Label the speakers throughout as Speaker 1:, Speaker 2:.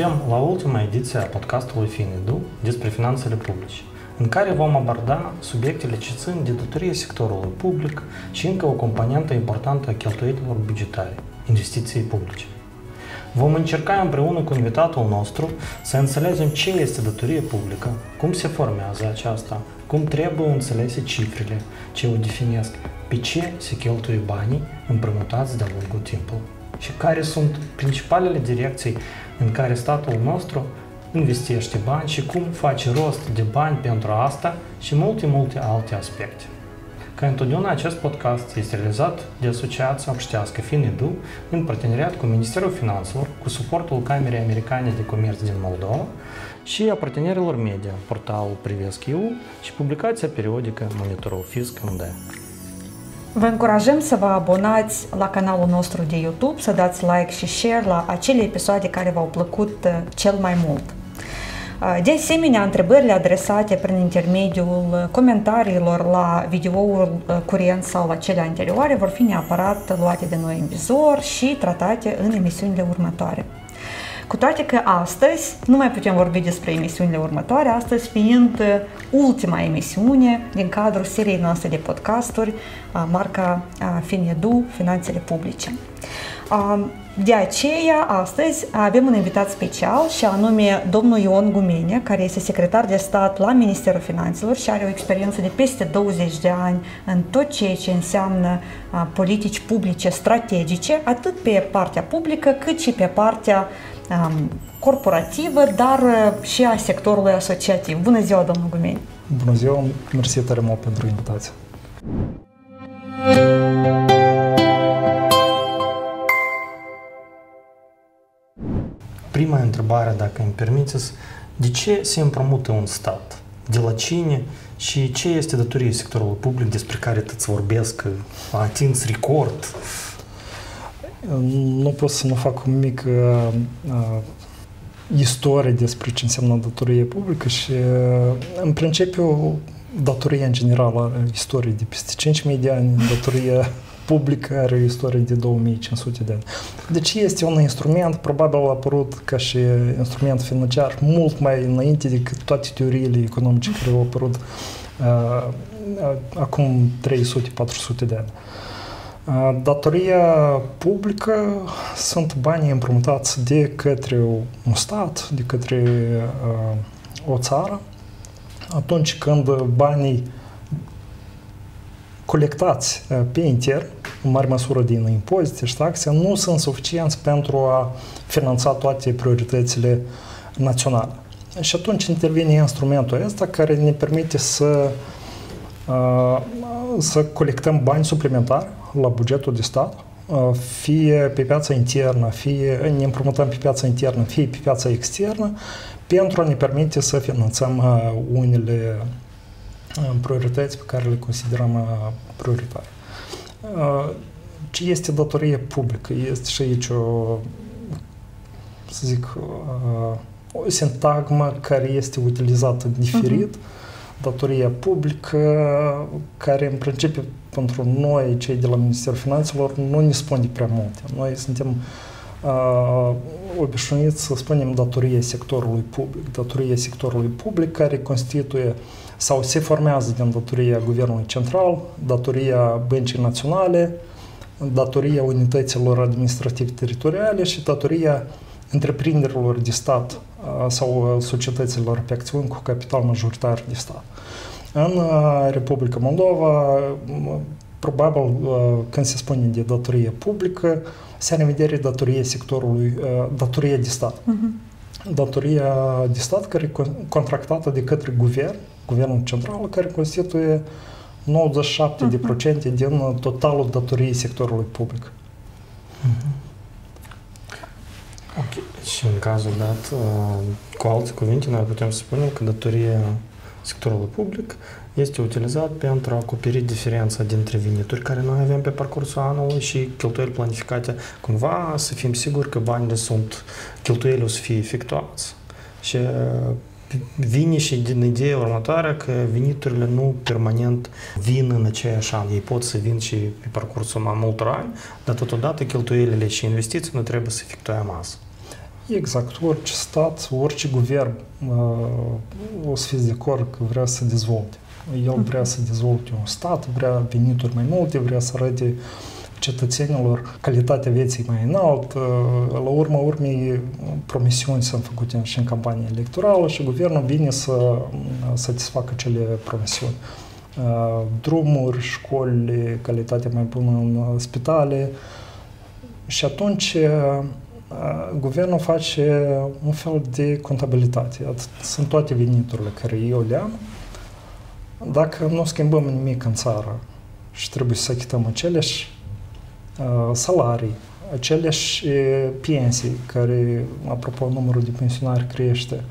Speaker 1: Suntem la ultima ediție a podcastului Finedu despre finanțele publice, în care vom aborda subiectele ce țin de datorie sectorului public și încă o componentă importantă a cheltuielilor bugetare, investiții publice. Vom încerca împreună cu invitatul nostru să înțelegem ce este datorie publică, cum se formează aceasta, cum trebuie înțelese cifrele, ce o definesc, pe ce se cheltuie banii împrumutați de-a lungul timpului și care sunt principalele direcții în care statul nostru investește bani și cum face rost de bani pentru asta și multe, multe alte aspecte. Ca întotdeauna, acest podcast este realizat de Asociația Obștească FinEdu în parteneriat cu Ministerul Finanțelor, cu suportul Camerei Americane de Comerț din Moldova și a partenerilor media, portalul Privesc EU și publicația periodică Monitorul Fisc MD.
Speaker 2: Vă încurajăm să vă abonați la canalul nostru de YouTube, să dați like și share la acele episoade care v-au plăcut cel mai mult. De asemenea, întrebările adresate prin intermediul comentariilor la videoul curent sau la cele anterioare vor fi neapărat luate de noi în vizor și tratate în emisiunile următoare. Cu toate că astăzi nu mai putem vorbi despre emisiunile următoare, astăzi fiind ultima emisiune din cadrul seriei noastre de podcasturi, marca Finedu, Finanțele Publice. De aceea, astăzi avem un invitat special și anume domnul Ion Gumenia, care este secretar de stat la Ministerul Finanțelor și are o experiență de peste 20 de ani în tot ceea ce înseamnă politici publice strategice, atât pe partea publică cât și pe partea um, corporativă, dar și a sectorului asociativ. Bună ziua, domnul Gumeni!
Speaker 3: Bună ziua, mersi tare mult pentru invitație!
Speaker 1: Prima întrebare, dacă îmi permiteți, de ce se împrumută un stat? De la cine? Și ce este datorie sectorului public despre care îți vorbesc, a atins record?
Speaker 3: Nu pot să nu fac un mic uh, uh, istorie despre ce înseamnă datorie publică și, uh, în principiu, datoria în general are istorie de peste 5.000 de ani, datoria publică are o istorie de 2500 de ani. Deci este un instrument, probabil a apărut ca și instrument financiar mult mai înainte decât toate teoriile economice care au apărut uh, acum 300-400 de ani. Uh, datoria publică sunt banii împrumutați de către un stat, de către uh, o țară, atunci când banii colectați pe intern, în mare măsură din impozite și taxe, nu sunt suficienți pentru a finanța toate prioritățile naționale. Și atunci intervine instrumentul ăsta care ne permite să, să colectăm bani suplimentari la bugetul de stat, fie pe piața internă, fie ne împrumutăm pe piața internă, fie pe piața externă, pentru a ne permite să finanțăm unele priorități pe care le considerăm prioritare. Ce este datorie publică? Este și aici o, să zic, o sintagmă care este utilizată diferit. Uh-huh. Datoria publică, care în principiu pentru noi, cei de la Ministerul Finanțelor, nu ne spune prea multe. Noi suntem uh, obișnuiți să spunem datoria sectorului public. Datoria sectorului public care constituie uh, sau se formează din datoria Guvernului Central, datoria Băncii Naționale, datoria unităților administrativ-teritoriale și datoria întreprinderilor de stat sau societăților pe acțiuni cu capital majoritar de stat. În Republica Moldova, probabil când se spune de datorie publică, se are în vedere datoria sectorului, datoria de stat. Uh-huh. Datoria de stat care e contractată de către guvern Guvernul Central, care constituie 97% din totalul datoriei sectorului public.
Speaker 1: Ok. Și în cazul dat, cu alte cuvinte, noi putem spune că datoria sectorului public este utilizat pentru a acoperi diferența dintre venituri care noi avem pe parcursul anului și cheltuieli planificate, cumva să fim siguri că banii sunt, cheltuielile o să fie efectuați. Și vine și din ideea următoare că veniturile nu permanent vin în aceeași an. Ei pot să vin și pe parcursul mai multor ani, dar totodată cheltuielile și investiții nu trebuie să efectuăm azi.
Speaker 3: Exact. Orice stat, orice guvern o să fiți de acord că vrea să dezvolte. El vrea să dezvolte un stat, vrea venituri mai multe, vrea să arate cetățenilor calitatea vieții mai înaltă. La urma urmei, promisiuni sunt făcute și în campanie electorală și guvernul vine să satisfacă cele promisiuni. Drumuri, școli, calitate mai bună în spitale. Și atunci guvernul face un fel de contabilitate. Sunt toate veniturile care eu le am. Dacă nu schimbăm nimic în țară și trebuie să achităm aceleași salarii, aceleași pensii, care, apropo, numărul de pensionari crește,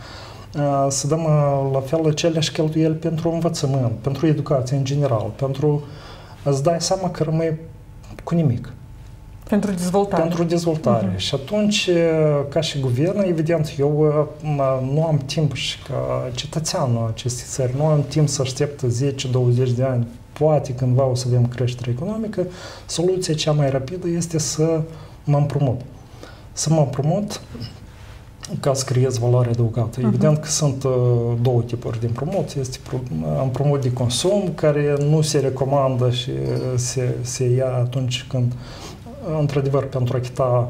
Speaker 3: să dăm la fel aceleași cheltuieli pentru învățământ, pentru educație în general, pentru îți dai seama că rămâi cu nimic.
Speaker 2: Pentru dezvoltare.
Speaker 3: Pentru dezvoltare. Uh-huh. Și atunci, ca și guvern, evident, eu nu am timp și ca cetățeanul acestei țări, nu am timp să aștept 10-20 de ani poate cândva o să avem creștere economică, soluția cea mai rapidă este să mă împrumut. Să mă împrumut ca să creez valoare adăugată. Uh-huh. Evident că sunt uh, două tipuri de împrumut. Este împrumut de consum, care nu se recomandă și se, se ia atunci când, într-adevăr, pentru a achita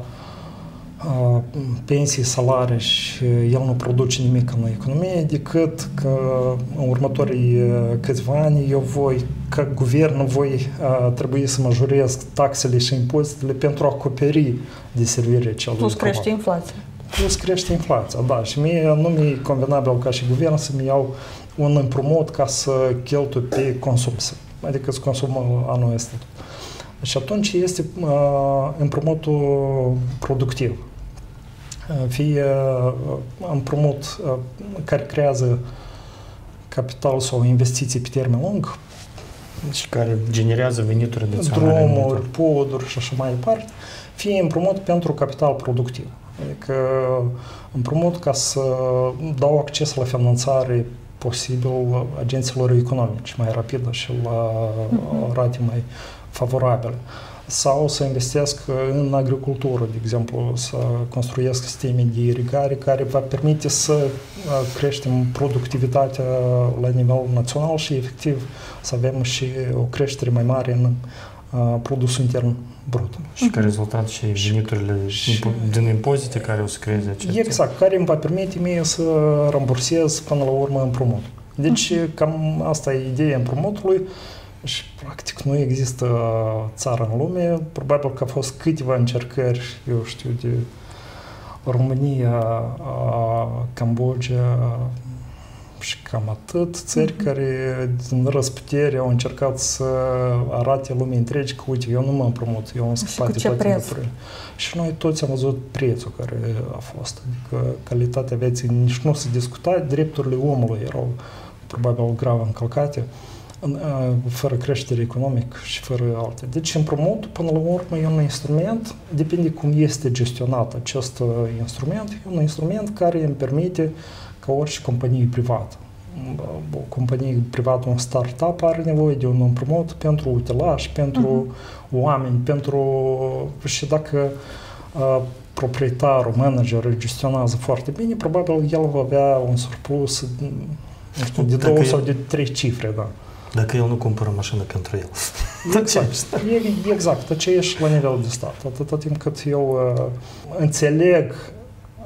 Speaker 3: pensii, salarii și el nu produce nimic în economie decât că în următorii câțiva ani eu voi, ca guvern, voi trebui să majorez taxele și impozitele pentru a acoperi deservirea celui
Speaker 2: Plus crește inflația.
Speaker 3: Plus crește inflația, da. Și mie nu mi-e convenabil ca și guvern să-mi iau un împrumut ca să cheltui pe consum, adică să consum anul ăsta. Și atunci este uh, împrumutul productiv fie împrumut care creează capital sau investiții pe termen lung.
Speaker 1: Și care generează venituri
Speaker 3: adiționale. Drumuri, poduri și așa mai departe. Fie împrumut pentru capital productiv. Adică împrumut ca să dau acces la finanțare posibil agenților economici mai rapidă și la rate mai favorabile sau să investesc în agricultură, de exemplu, să construiesc sisteme de irigare care va permite să creștem productivitatea la nivel național și efectiv să avem și o creștere mai mare în produsul intern brut.
Speaker 1: Și ca rezultat și veniturile din impozite care o să creeze acestea.
Speaker 3: Exact, care îmi va permite mie să rambursez până la urmă împrumut. Deci cam asta e ideea împrumutului și practic nu există țară în lume, probabil că au fost câteva încercări, eu știu, de România, Cambodgia și cam atât, țări mm-hmm. care din răsputere au încercat să arate lumii întregi că, uite, eu nu mă împrumut, eu am scăpat
Speaker 2: de toate lucrurile.
Speaker 3: Și noi toți am văzut prețul care a fost, adică calitatea vieții nici nu se discuta, drepturile omului erau probabil grav încălcate fără creștere economică și fără alte. Deci împrumut, până la urmă, e un instrument, depinde cum este gestionat acest instrument, e un instrument care îmi permite ca orice companie privată. O companie privată, un startup are nevoie de un împrumut pentru utilaj, pentru uh-huh. oameni, pentru... și dacă uh, proprietarul, managerul gestionează foarte bine, probabil el va avea un surplus nu știu, de două sau de trei cifre, da.
Speaker 1: Dacă el nu cumpără mașină pentru el.
Speaker 3: Exact. e, exact. Aceeași la nivel de stat. Atâta timp cât eu uh, înțeleg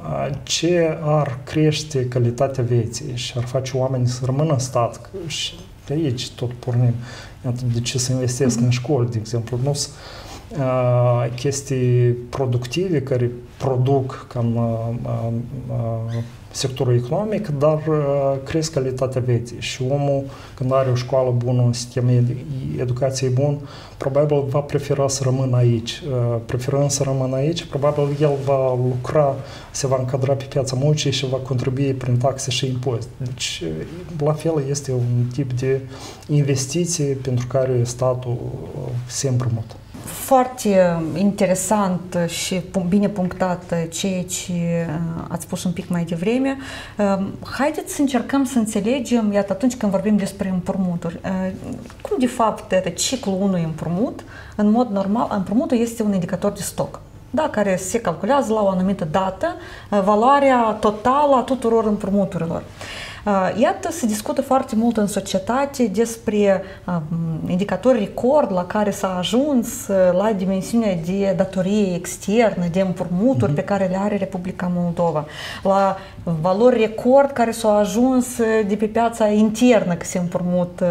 Speaker 3: uh, ce ar crește calitatea vieții și ar face oamenii să rămână în stat și de aici tot pornim. Iată de ce să investesc în școli, de exemplu. Nu sunt uh, chestii productive care produc cam uh, uh, sectorul economic, dar cresc calitatea vieții și omul, când are o școală bună, un sistem educației bun, probabil va prefera să rămână aici. Preferând să rămână aici, probabil el va lucra, se va încadra pe piața muncii și va contribui prin taxe și impozite. Deci, la fel, este un tip de investiție pentru care statul se împrumută
Speaker 2: foarte interesant și bine punctat ceea ce ați spus un pic mai devreme. Haideți să încercăm să înțelegem, iată, atunci când vorbim despre împrumuturi, cum de fapt ciclul unui împrumut, în mod normal, împrumutul este un indicator de stoc. da, care se calculează la o anumită dată valoarea totală a tuturor împrumuturilor. Uh, iată, se discută foarte mult în societate despre uh, indicatori record la care s-a ajuns uh, la dimensiunea de datorie externă, de împrumuturi mm-hmm. pe care le are Republica Moldova, la valori record care s-au ajuns de pe piața internă că se împrumut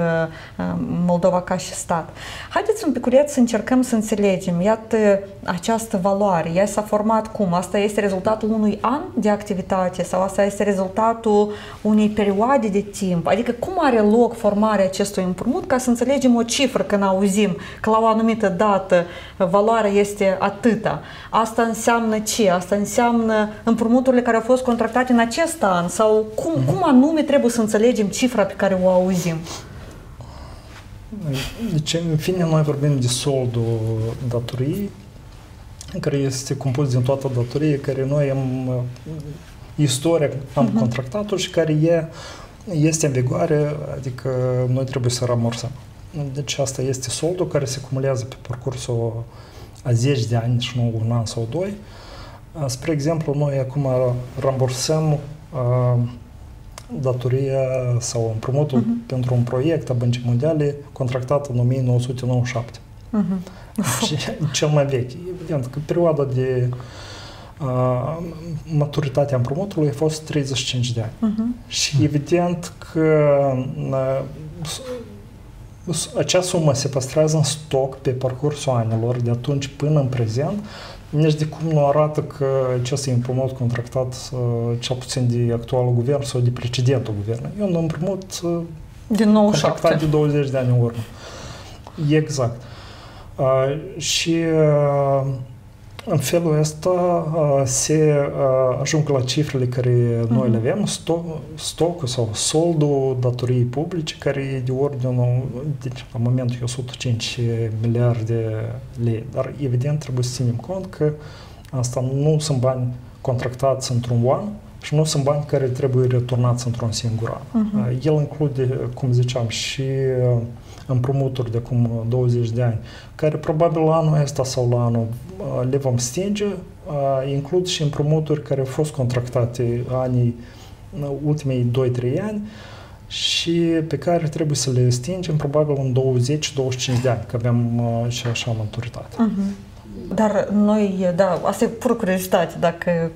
Speaker 2: Moldova ca și stat. Haideți un piculeț să încercăm să înțelegem, iată această valoare, ea s-a format cum? Asta este rezultatul unui an de activitate sau asta este rezultatul unei perioade de timp? Adică cum are loc formarea acestui împrumut ca să înțelegem o cifră când auzim că la o anumită dată valoarea este atâta? Asta înseamnă ce? Asta înseamnă împrumuturile care au fost contractate în acest an? Sau cum, mm-hmm. cum anume trebuie să înțelegem cifra pe care o auzim?
Speaker 3: Deci, în fine, noi vorbim de soldul datoriei, care este compus din toată datorie, care noi am istoria am uh-huh. contractat-o și care e, este în vigoare, adică noi trebuie să rambursăm. Deci asta este soldul care se acumulează pe parcursul a 10 de ani și nu un an sau doi. Spre exemplu, noi acum rambursăm uh, datoria sau împrumutul uh-huh. pentru un proiect a Băncii Mondiale contractat în 1997. Uh-huh. Și cel mai vechi. Evident că perioada de maturitatea împrumutului a fost 35 de ani. Uh-huh. Și evident că acea sumă se păstrează în stoc pe parcursul anilor, de atunci până în prezent, nici de cum nu arată că acest împrumut contractat cel puțin de actualul guvern sau de precedentul guvern. E un împrumut
Speaker 2: din nou contractat
Speaker 3: de 20 de ani în urmă. Exact. Uh, și uh, în felul ăsta se ajung la cifrele care noi le avem, stocul sau soldul datoriei publice, care e de ordinul, deci la momentul e 105 miliarde lei. Dar evident trebuie să ținem cont că asta nu sunt bani contractați într-un an, și nu sunt bani care trebuie returnați într-un singur an. Uh-huh. El include, cum ziceam, și împrumuturi de acum 20 de ani, care probabil la anul ăsta sau la anul le vom stinge, includ și împrumuturi care au fost contractate anii, ultimii 2-3 ani și pe care trebuie să le stingem probabil în 20-25 de ani, că avem și așa maturitate. Uh-huh.
Speaker 2: Dar noi, da, asta e pur curiozitate, dacă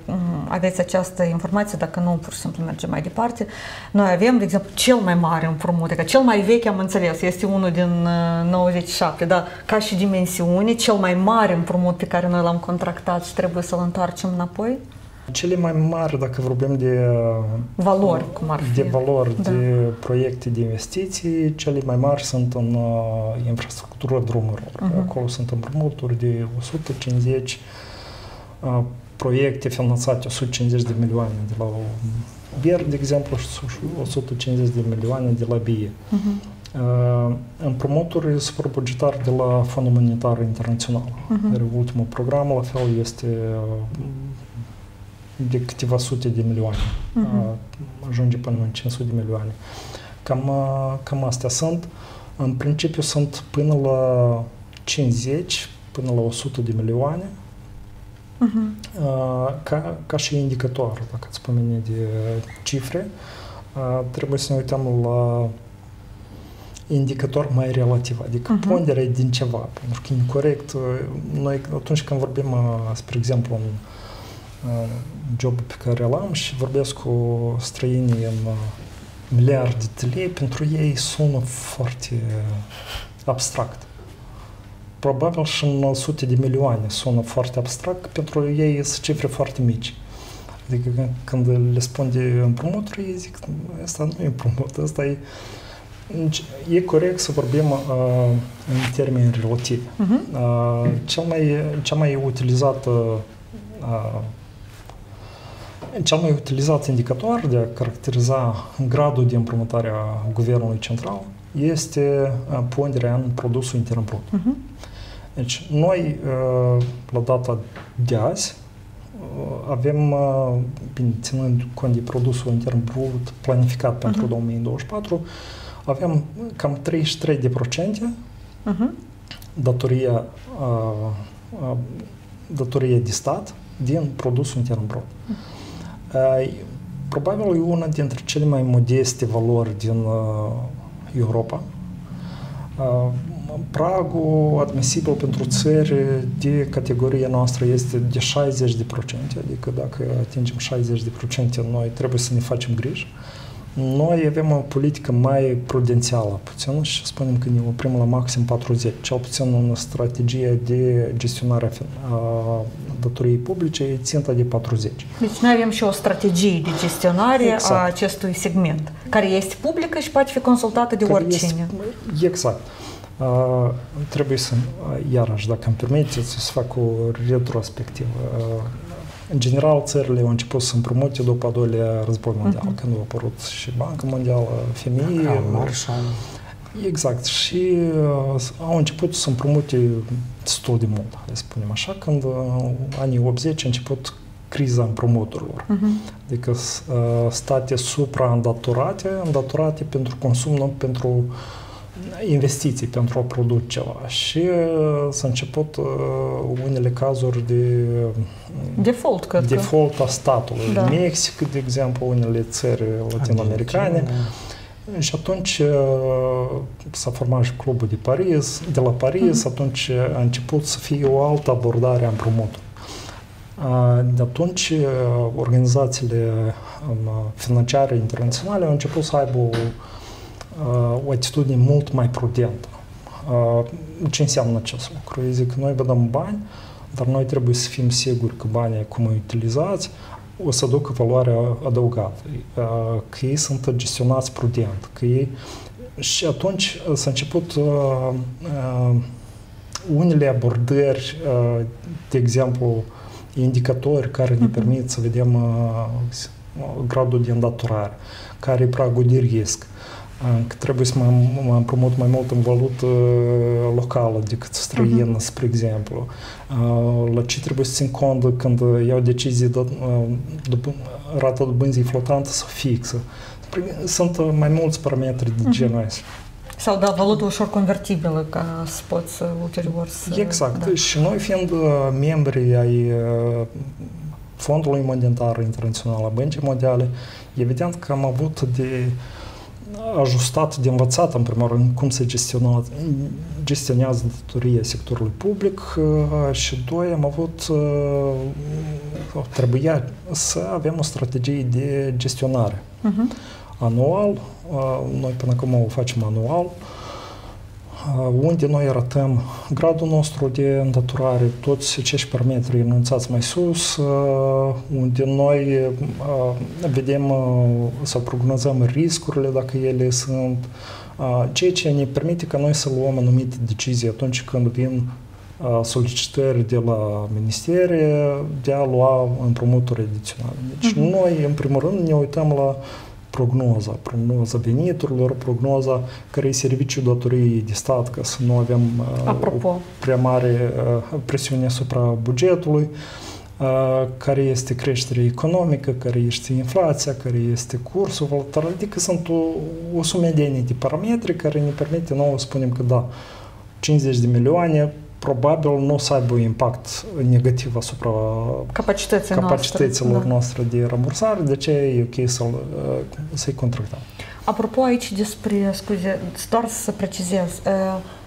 Speaker 2: aveți această informație, dacă nu, pur și simplu mergem mai departe. Noi avem, de exemplu, cel mai mare împrumut, că cel mai vechi, am înțeles, este unul din 97, dar ca și dimensiune, cel mai mare împrumut pe care noi l-am contractat și trebuie să-l întoarcem înapoi?
Speaker 3: Cele mai mari, dacă vorbim de
Speaker 2: valori, cum ar fi.
Speaker 3: de valori, da. de proiecte de investiții, cele mai mari sunt în uh, infrastructură drumurilor. Uh-huh. Acolo sunt împrumuturi de 150 uh, proiecte finanțate 150 de milioane de la BER, de exemplu, și 150 de milioane de la BIE. Uh-huh. Uh, împrumuturi suprabugetar de la Fondul Monetar Internațional, uh-huh. care ultimul program, la fel, este uh, de câteva sute de milioane. Uh-huh. Ajunge până în 500 de milioane. Cam, cam astea sunt. În principiu sunt până la 50, până la 100 de milioane. Uh-huh. Ca, ca și indicator, dacă îți pomeni de cifre, trebuie să ne uităm la indicator mai relativ, adică uh-huh. ponderea din ceva, pentru că incorrect, noi atunci când vorbim, spre exemplu, în jobul pe care l-am și vorbesc cu străinii în miliarde de lei, pentru ei sună foarte abstract. Probabil și în sute de milioane sună foarte abstract, pentru ei sunt cifre foarte mici. Adică când le spun de împrumuturi, ei zic, asta nu e împrumut, asta e... Deci, e corect să vorbim uh, în termeni relativi. Uh-huh. Uh, cel mai, cea mai utilizată uh, cel mai utilizat indicator de a caracteriza gradul de împrumutare a guvernului central este ponderea în produsul intern brut. Uh-huh. Deci, noi, la data de azi, avem, bine, ținând cont de produsul intern brut planificat uh-huh. pentru 2024, avem cam 33% uh-huh. datoria datorie de stat din produsul intern brut. Probabil e una dintre cele mai modeste valori din Europa. Pragul admisibil pentru țări de categoria noastră este de 60%, adică dacă atingem 60%, noi trebuie să ne facem griji. Noi avem o politică mai prudențială puțin și spunem că ne oprim la maxim 40, cel puțin în strategie de gestionare a datoriei publice e ținta de 40.
Speaker 2: Deci noi avem și o strategie de gestionare exact. a acestui segment, care este publică și poate fi consultată de care oricine.
Speaker 3: Este, exact. Uh, trebuie să, iarăși, dacă îmi permiteți, să fac o retrospectivă. Uh, în general, țările au început să împrumute după al doilea război mondial, uh-huh. când a apărut și Banca Mondială, FMI,
Speaker 1: Marshall.
Speaker 3: Exact. Și uh, au început să împrumute destul de mult, să spunem așa, când uh, anii 80 a început criza împrumuturilor. Uh-huh. Adică uh, state supra-îndatorate, îndatorate pentru consum, nu pentru uh, investiții pentru a produce ceva și uh, s-a început uh, unele cazuri de
Speaker 2: default, cred
Speaker 3: default că. a statului. Da. Mexic, de exemplu, unele țări latinoamericane. Și atunci uh, s-a format și clubul de Paris, de la Paris, uh-huh. atunci a început să fie o altă abordare a împrumutului. De atunci, organizațiile um, financiare internaționale au început să aibă o o atitudine mult mai prudentă. Ce înseamnă acest lucru? Eu zic, noi vă dăm bani, dar noi trebuie să fim siguri că banii cum îi utilizați o să ducă valoare adăugată, că ei sunt gestionați prudent, că ei... Și atunci s-a început uh, uh, unele abordări, uh, de exemplu, indicatori care ne permit să vedem uh, gradul de îndatorare, care e pragul de risc, că trebuie să mă, mă împrumut mai mult în valută locală decât străină, uh-huh. spre exemplu. La ce trebuie să țin cont când iau decizii de, de rata dobânzii flotantă sau fixă. Sunt mai mulți parametri de genul ăsta.
Speaker 2: Sau da, valută ușor convertibilă ca să poți să ulterior să...
Speaker 3: Exact. Da. Și noi fiind membri ai Fondului Monetar Internațional, a Băncii Mondiale, evident că am avut de uh, ajustat de învățat, în primul rând, cum se gestionează, gestionează datoria sectorului public și doi, am avut, trebuia să avem o strategie de gestionare. Uh-huh. Anual, noi până acum o facem anual, unde noi arătăm gradul nostru de îndatorare, toți acești parametri enunțați mai sus, unde noi vedem sau prognozăm riscurile dacă ele sunt, ceea ce ne permite ca noi să luăm anumite decizii atunci când vin solicitări de la ministere de a lua împrumuturi adiționale. Deci uh-huh. noi, în primul rând, ne uităm la prognoza, prognoza veniturilor, prognoza care e serviciul datoriei de stat, ca să nu avem
Speaker 2: Apropo.
Speaker 3: o prea mare presiune asupra bugetului, care este creșterea economică, care este inflația, care este cursul valutar, adică sunt o, o sumedenie de parametri care ne permite nouă să spunem că da, 50 de milioane probabil nu o să aibă un impact negativ asupra
Speaker 2: Capacității
Speaker 3: capacităților
Speaker 2: noastre,
Speaker 3: noastre de rambursare, de ce e ok să, să-i contractăm.
Speaker 2: Apropo aici despre, scuze, doar să precizez,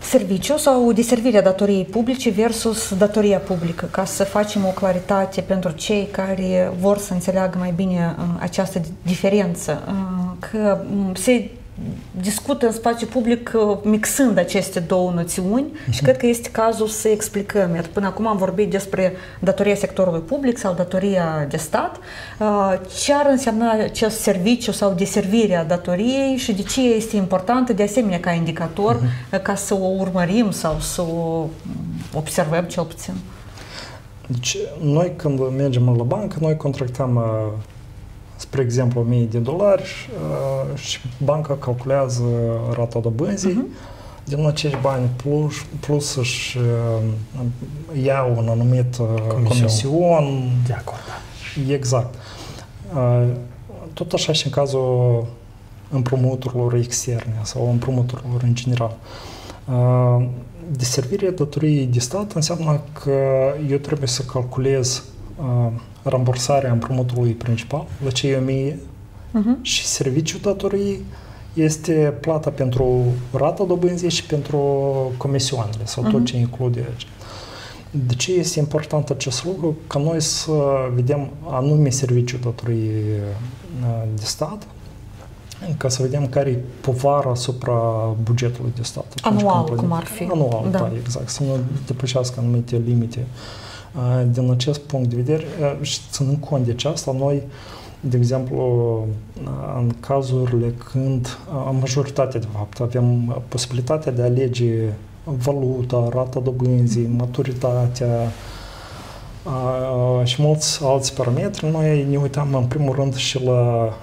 Speaker 2: serviciu sau deservirea datoriei publice versus datoria publică, ca să facem o claritate pentru cei care vor să înțeleagă mai bine această diferență, că se discută în spațiu public uh, mixând aceste două noțiuni uh-huh. și mhm. cred că este cazul să explicăm. Iar până acum am vorbit despre datoria sectorului public sau datoria de stat. Uh, ce ar însemna acest serviciu sau deservirea datoriei și de ce este importantă de asemenea ca indicator uh-huh. ca să o urmărim sau să o observăm cel puțin?
Speaker 3: Deci, noi când mergem la bancă, noi contractăm spre exemplu, 1000 de dolari uh, și banca calculează rata dobânzii uh-huh. din acești bani plus, plus își uh, ia un anumit uh, comision.
Speaker 1: De acord.
Speaker 3: Exact. Tot așa și în cazul împrumuturilor externe sau împrumuturilor în general. Deservirea datoriei de stat înseamnă că eu trebuie să calculez rambursarea împrumutului principal la cei 1000 uh-huh. și serviciul datoriei este plata pentru rata dobânzii și pentru comisioanele sau uh-huh. tot ce include aici. De ce este important acest lucru? Ca noi să vedem anume serviciul datoriei de stat, ca să vedem care e povara asupra bugetului de stat.
Speaker 2: Anual, cum ar fi.
Speaker 3: Anual, da. da, exact. Să nu depășească anumite limite. Din acest punct de vedere, și ținând cont de aceasta, noi, de exemplu, în cazurile când, majoritatea de fapt, avem posibilitatea de a alege valuta, rata dobânzii, maturitatea și mulți alți parametri, noi ne uităm în primul rând și la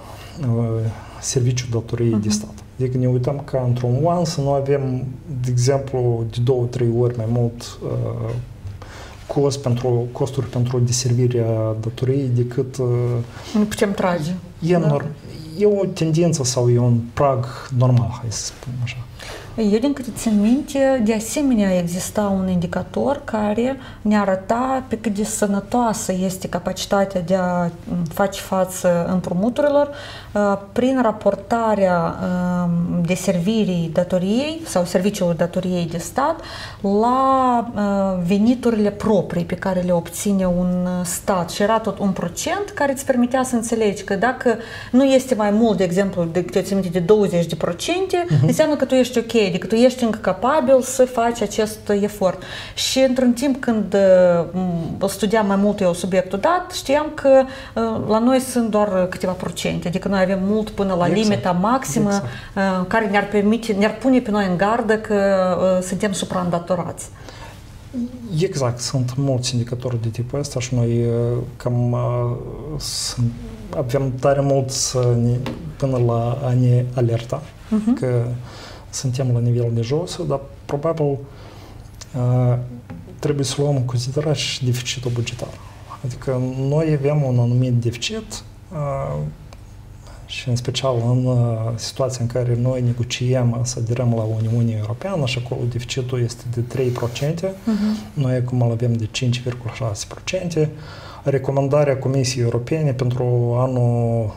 Speaker 3: serviciul datoriei uh-huh. de stat. Adică ne uităm ca într-un an să nu avem, de exemplu, de două, trei ori mai mult uh, cost pentru, costuri pentru deservirea datoriei decât... Uh,
Speaker 2: nu putem trage.
Speaker 3: E, da? nor, e o tendință sau e un prag normal, hai să spunem așa.
Speaker 2: Eu, din câte țin minte, de asemenea exista un indicator care ne arăta pe cât de sănătoasă este capacitatea de a face față împrumuturilor prin raportarea deservirii datoriei sau serviciilor datoriei de stat la veniturile proprii pe care le obține un stat. Și era tot un procent care îți permitea să înțelegi că dacă nu este mai mult, de exemplu, de, de 20 de procente, uh-huh. înseamnă că tu ești ok, adică tu ești încă capabil să faci acest efort. Și într-un timp când uh, studiam mai mult eu subiectul dat, știam că uh, la noi sunt doar câteva procente, adică noi avem mult până la exact. limita maximă exact. uh, care ne-ar permite, ne-ar pune pe noi în gardă că uh, suntem supraîndatorați.
Speaker 3: Exact, sunt mulți indicatori de tipul ăsta și noi uh, cam uh, avem tare mult să ne, până la a ne alerta uh-huh. că suntem la nivel de jos, dar probabil trebuie să luăm în considerare și deficitul bugetar. Adică noi avem un anumit deficit și în special în situația în care noi negociem să aderăm la Uniunea Europeană și acolo deficitul este de 3%, uh-huh. noi acum îl avem de 5,6%. Recomandarea Comisiei Europene pentru anul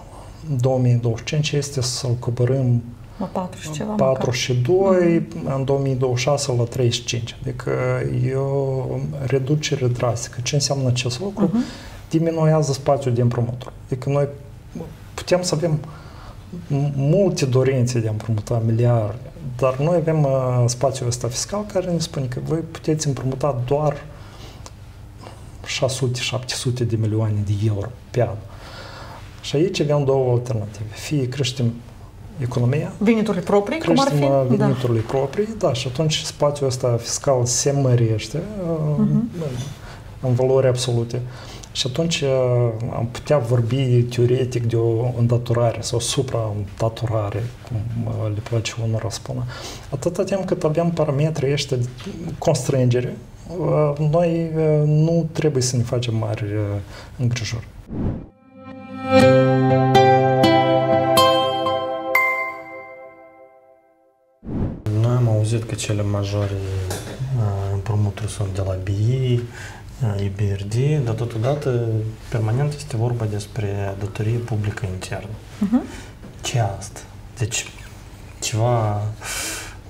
Speaker 3: 2025 este să-l coborâm
Speaker 2: la 4 și ceva
Speaker 3: 4 și 2, mm-hmm. în 2026 la 35. Adică e o reducere drastică. Ce înseamnă acest lucru? Mm-hmm. Diminuează spațiul de împrumuturi. Adică noi putem să avem multe dorințe de a împrumuta miliarde, dar noi avem uh, spațiul ăsta fiscal care ne spune că voi puteți împrumuta doar 600-700 de milioane de euro pe an. Și aici avem două alternative. Fie creștem economia.
Speaker 2: Veniturile proprii, cum ar fi?
Speaker 3: veniturile da. proprii, da, și atunci spațiul ăsta fiscal se mărește uh-huh. în valori absolute. Și atunci am putea vorbi teoretic de o îndatorare sau supra-îndatorare, cum le place unor să spună. Atâta timp cât avem parametrii ăștia de constrângere, noi nu trebuie să ne facem mari îngrijori.
Speaker 1: Auzit că cele majore împrumuturi sunt de la BI, IBRD, dar totodată permanent este vorba despre datorie publică internă. Uh-huh. Ce asta? Deci ceva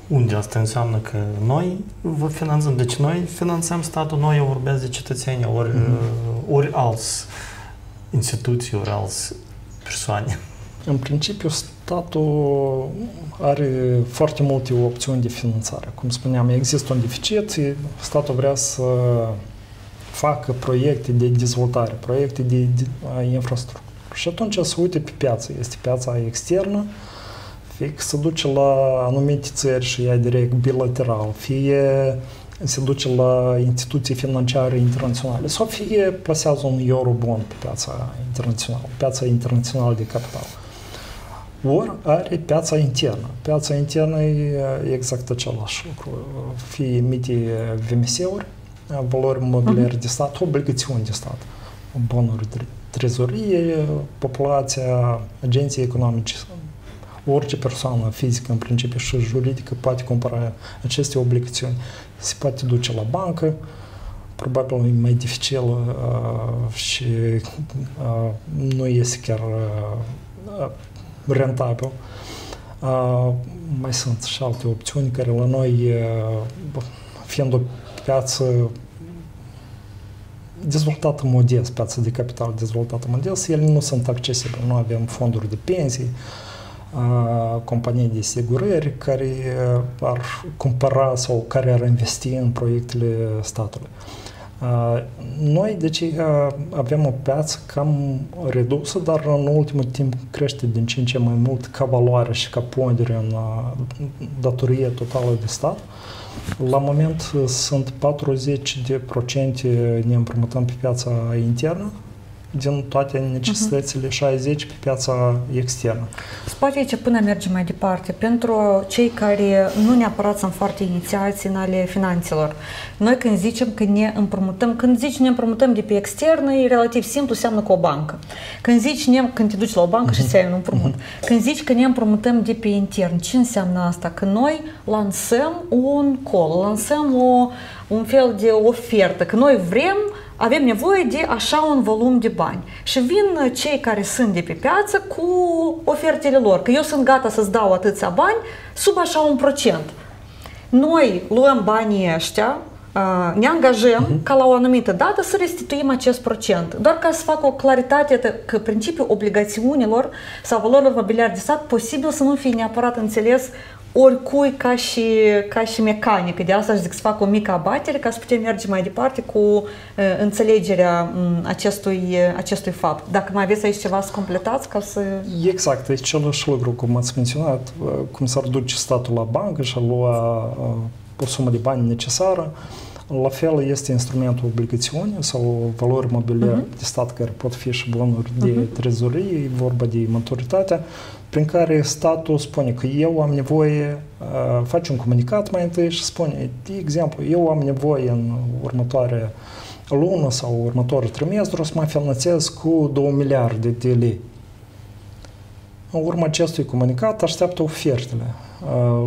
Speaker 1: unde asta înseamnă că noi vă finanțăm, deci noi finanțăm statul, noi eu vorbesc de cetățeni, ori, uh-huh. ori alți instituții, ori alți persoane.
Speaker 3: În principiu, statul are foarte multe opțiuni de finanțare. Cum spuneam, există un deficit, statul vrea să facă proiecte de dezvoltare, proiecte de, de infrastructură. Și atunci se uite pe piață. Este piața externă, fie că se duce la anumite țări și ia direct bilateral, fie se duce la instituții financiare internaționale sau fie plasează un eurobond pe piața internațională, piața internațională de capital ori are piața internă. Piața internă e exact același lucru. Fie emite VMS-uri, valori mobiliare uh-huh. de stat, obligațiuni de stat, bonuri de trezorie, populația, agenții economice, orice persoană fizică, în principiu și juridică, poate cumpăra aceste obligațiuni. Se poate duce la bancă, probabil e mai dificil uh, și uh, nu este chiar uh, rentabil. Uh, mai sunt și alte opțiuni care la noi, uh, fiind o piață dezvoltată modest, piața de capital dezvoltată modest, ele nu sunt accesibile. Nu avem fonduri de pensii, companii de asigurări care ar cumpăra sau care ar investi în proiectele statului. Noi, deci, avem o piață cam redusă, dar în ultimul timp crește din ce în ce mai mult ca valoare și ca pondere în datorie totală de stat. La moment sunt 40 de procente ne împrumutăm pe piața internă, din toate necesitățile, uh-huh. 60 pe piața externă.
Speaker 2: Poate aici până mergem mai departe, pentru cei care nu neapărat sunt foarte inițiați în ale finanțelor, noi când zicem că ne împrumutăm, când zici ne împrumutăm de pe externă, e relativ simplu, seamnă cu o bancă. Când zici ne, când te duci la o bancă uh-huh. și ți ai un împrumut. Uh-huh. Când zici că ne împrumutăm de pe intern, ce înseamnă asta? Că noi lansăm un call, lansăm o, un fel de ofertă, că noi vrem avem nevoie de așa un volum de bani. Și vin cei care sunt de pe piață cu ofertele lor, că eu sunt gata să-ți dau atâția bani sub așa un procent. Noi luăm banii ăștia, ne angajăm uh-huh. ca la o anumită dată să restituim acest procent. Doar ca să fac o claritate că principiul obligațiunilor sau valorilor mobiliare de stat posibil să nu fie neapărat înțeles oricui ca și, ca și mecanică. De asta aș zic să fac o mică abatere ca să putem merge mai departe cu uh, înțelegerea um, acestui, uh, acestui fapt. Dacă mai aveți aici ceva să completați ca să...
Speaker 3: Exact, deci același lucru, cum ați menționat, uh, cum s-ar duce statul la bancă și a lua uh, o sumă de bani necesară, la fel este instrumentul obligațiune sau valori mobiliare uh-huh. de stat care pot fi și bunuri de uh-huh. trezorie, vorba de maturitate, prin care statul spune că eu am nevoie, uh, face un comunicat mai întâi și spune, de exemplu, eu am nevoie în următoarea lună sau următorul trimestru să mă finanțez cu 2 miliarde de lei. În urma acestui comunicat așteaptă ofertele.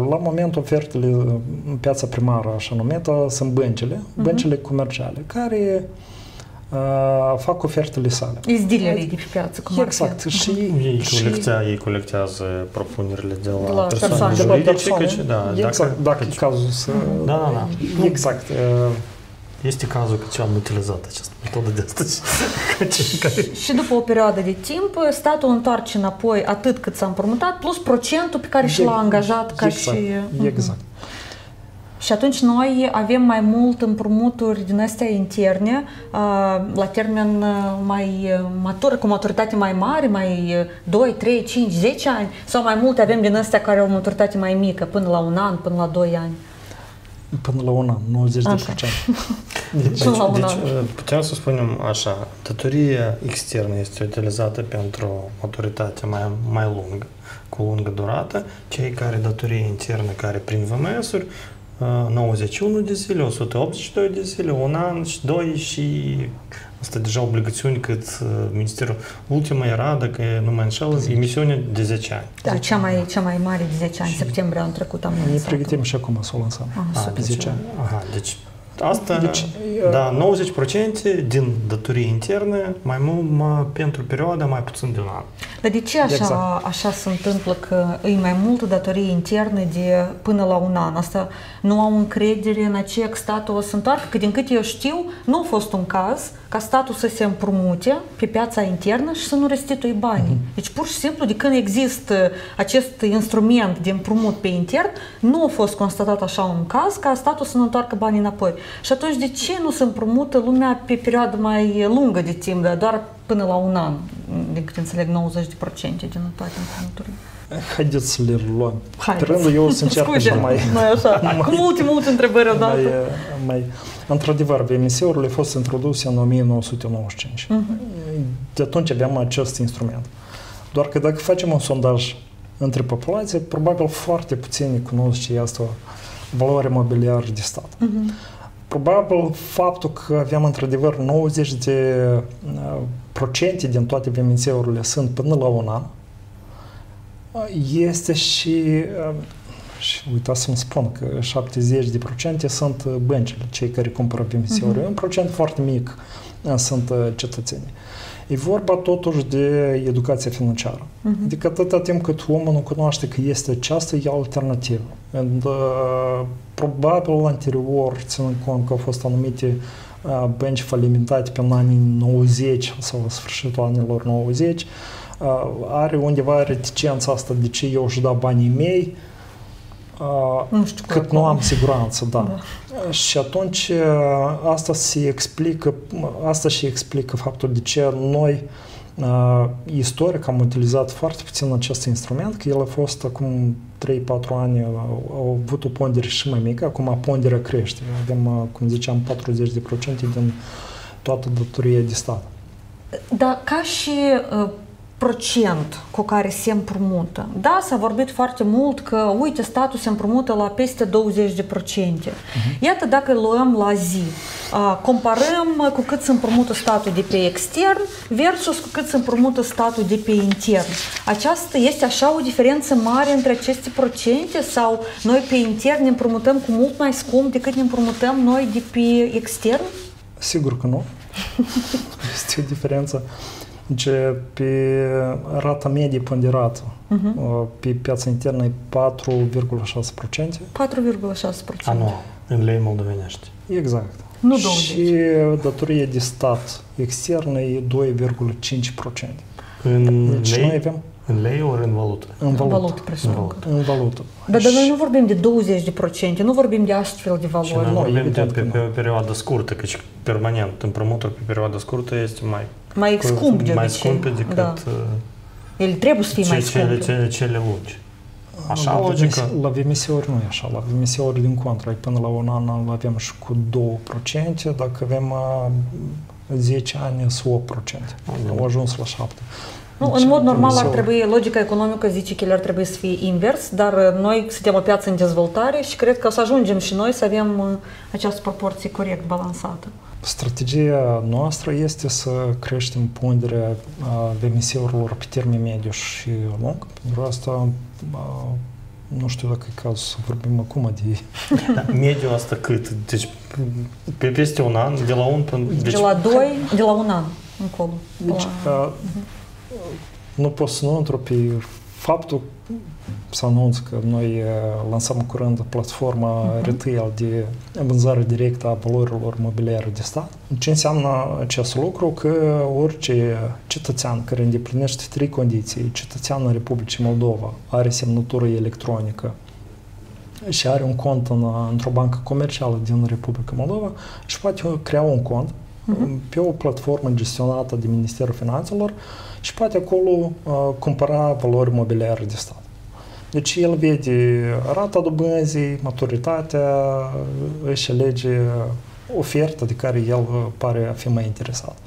Speaker 3: La momentul ofertele în piața primară, așa numită, sunt băncile, uh-huh. băncile comerciale, care fac ofertele sale.
Speaker 2: Izdilerii de pe piață, cum
Speaker 3: Exact. Ar fi. Și,
Speaker 1: ei, și... Colectea, ei colectează propunerile de la, la persoane juridice. Da,
Speaker 3: exact, dacă, dacă e cazul să...
Speaker 1: Da, da,
Speaker 3: da. Exact.
Speaker 1: Este cazul că ce am utilizat această metodă de astăzi.
Speaker 2: și după o perioadă de timp, statul întoarce înapoi atât cât s-a împrumutat, plus procentul pe care și l-a angajat ca
Speaker 3: exact,
Speaker 2: și...
Speaker 3: Exact.
Speaker 2: Și atunci noi avem mai mult împrumuturi din astea interne, la termen mai matur, cu maturitate mai mare, mai 2, 3, 5, 10 ani, sau mai multe avem din astea care au o maturitate mai mică, până la un an, până la 2 ani.
Speaker 3: Până la un an, 90 de
Speaker 1: procent. Deci, deci, deci putem să spunem așa, datoria externă este utilizată pentru maturitate mai, mai lungă, cu lungă durată, cei care datorie internă, care prin VMS-uri, 91 de zile, 182 de zile, un an și doi și asta deja obligațiuni cât Ministerul ultima era, dacă nu mă înșel, emisiune de 10 ani.
Speaker 2: Da, cea mai, cea mai mare de 10 ani, și... septembrie anul trecut am
Speaker 3: lansat. Ne pregătim și acum să o lansăm. Ah,
Speaker 1: pe 10 ani. Aha, deci Asta, deci, da, 90% din datorii interne, mai mult pentru perioada mai puțin de un an.
Speaker 2: Dar de ce așa, exact. așa se întâmplă că e mai multă datorie interne de până la un an? Asta nu au încredere în aceea că statul o să întoarcă? Că din câte eu știu, nu a fost un caz ca statul să se împrumute pe piața internă și să nu restituie banii. Mm-hmm. Deci pur și simplu de când există acest instrument de împrumut pe intern, nu a fost constatat așa un caz ca statul să nu întoarcă banii înapoi. Și atunci de ce nu se împrumută lumea pe perioadă mai lungă de timp, dar doar până la un an, din câte înțeleg 90% din toate împrumuturile?
Speaker 3: Haideți să le luăm. Haideți. Pe rândul eu o să încerc așa mai...
Speaker 2: Mai așa, mai, cu multe, multe întrebări odată. Mai,
Speaker 3: mai, într-adevăr, VMS-urile au fost introduse în 1995. Uh-huh. De atunci aveam acest instrument. Doar că dacă facem un sondaj între populație, probabil foarte puțini cunosc ce este o valoare mobiliară de stat. Uh-huh. Probabil faptul că aveam într-adevăr 90 de uh, procente din toate VMS-urile sunt până la un an, este și, și uita să-mi spun că 70% sunt băncile, cei care cumpără emisiuri. Uh-huh. Un procent foarte mic sunt cetățenii. E vorba totuși de educație financiară. Uh-huh. Adică atâta timp cât omul nu cunoaște că este aceasta, e alternativă. And, uh, probabil anterior, ținând cont că au fost anumite uh, bănci falimentate pe anii 90 sau la sfârșitul anilor 90, uh, are undeva reticența asta de ce eu își da banii mei, uh, nu știu cât nu am siguranță, da. da. Și atunci asta se explică, asta și explică faptul de ce noi uh, istoric am utilizat foarte puțin acest instrument, că el a fost acum 3-4 ani, au avut o pondere și mai mică, acum ponderea crește. Avem, cum ziceam, 40% din toată datoria de stat.
Speaker 2: Da, ca și uh, procent cu care se împrumută. Da, s-a vorbit foarte mult că, uite, statul se împrumută la peste 20%. Uh-huh. Iată, dacă îl luăm la zi, comparăm cu cât se împrumută statul de pe extern versus cu cât se împrumută statul de pe intern. Aceasta este așa o diferență mare între aceste procente sau noi pe intern ne împrumutăm cu mult mai scump decât ne împrumutăm noi de pe extern?
Speaker 3: Sigur că nu. este o diferență. Deci, pe rata medie ponderată, uh-huh. pe piața internă e 4,6%.
Speaker 2: 4,6%.
Speaker 1: Anual, în lei moldovenești.
Speaker 3: Exact.
Speaker 2: Nu 20.
Speaker 3: Și datoria de stat externă e 2,5%.
Speaker 1: În
Speaker 3: deci
Speaker 1: lei?
Speaker 3: noi avem
Speaker 1: în lei ori în valută?
Speaker 3: În valută.
Speaker 2: În valută, presupun.
Speaker 3: În valută.
Speaker 2: Dar, dar noi nu vorbim de 20%, nu vorbim de astfel de valori. Și
Speaker 1: noi vorbim de pe, pe o perioadă scurtă, căci permanent împrumutul pe perioadă scurtă este mai...
Speaker 2: Mai scump de
Speaker 1: Mai
Speaker 2: obicei.
Speaker 1: scumpe decât...
Speaker 2: Da. El trebuie să fie
Speaker 1: ce,
Speaker 2: mai
Speaker 1: cele,
Speaker 2: scump.
Speaker 1: cele, cele lungi. Așa
Speaker 3: la
Speaker 1: logică?
Speaker 3: VMS, la VMS-uri nu e așa. La VMS-uri din contră, până la un an îl avem și cu 2%, dacă avem uh, 10 ani, sunt 8%. Au ajuns la 7%.
Speaker 2: Nu, în mod normal ar trebui, logica economică zice că el ar trebui să fie invers, dar noi suntem o piață în dezvoltare și cred că o să ajungem și noi să avem această proporție corect balansată.
Speaker 3: Strategia noastră este să creștem ponderea VMS-urilor pe termen mediu și lung. Pentru asta nu știu dacă e cazul să vorbim acum de...
Speaker 1: Da, mediu asta cât? Deci pe peste un an, de la un până...
Speaker 2: Deci... De la doi, de la un an încolo.
Speaker 3: Deci, la... uh-huh nu pot să nu intru pe faptul să anunț că noi lansăm curând platforma uh-huh. retail de vânzare directă a valorilor mobiliare de stat. Ce înseamnă acest lucru? Că orice cetățean care îndeplinește trei condiții, cetățean în Republicii Moldova, are semnătură electronică și are un cont în, într-o bancă comercială din Republica Moldova și poate crea un cont uh-huh. pe o platformă gestionată de Ministerul Finanțelor și poate acolo uh, cumpăra valori mobiliare de stat. Deci el vede rata dobânzii, maturitatea, își alege oferta de care el pare a fi mai interesat.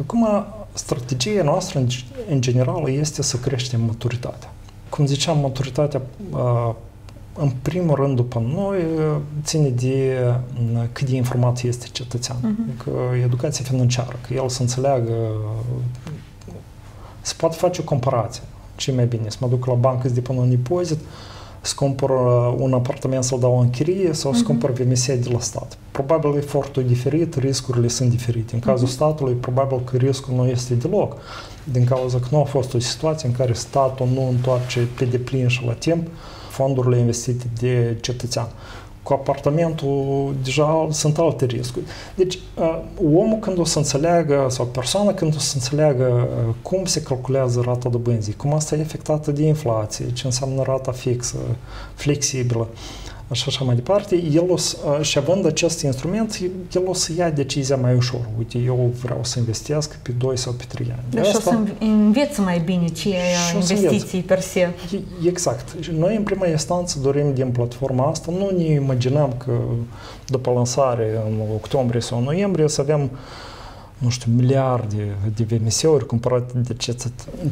Speaker 3: Acum, strategia noastră, în general, este să creștem maturitatea. Cum ziceam, maturitatea, în primul rând, după noi, ține de cât de informat este cetățean. Uh-huh. Adică educația financiară, că el să înțeleagă se poate face o comparație. Ce mai bine? Să mă duc la bancă să depun un impozit, să cumpăr un apartament să-l dau în chirie sau să cumpăr VMS de la stat. Probabil efortul e diferit, riscurile sunt diferite. În cazul statului, probabil că riscul nu este deloc, din cauza că nu a fost o situație în care statul nu întoarce pe deplin și la timp fondurile investite de cetățean cu apartamentul deja sunt alte riscuri. Deci, omul când o să înțeleagă, sau persoana când o să înțeleagă cum se calculează rata dobânzii, cum asta e afectată de inflație, ce înseamnă rata fixă, flexibilă, și așa mai departe, el o să, și având acest instrument, el o să ia decizia mai ușor. Uite, eu vreau să investesc pe 2 sau pe 3 ani.
Speaker 2: Deci asta, o să înveți mai bine ce e investiții per se.
Speaker 3: Exact. Noi, în prima instanță, dorim din platforma asta, nu ne imaginăm că după lansare în octombrie sau noiembrie să avem nu știu, miliarde de VMS-uri cumpărate de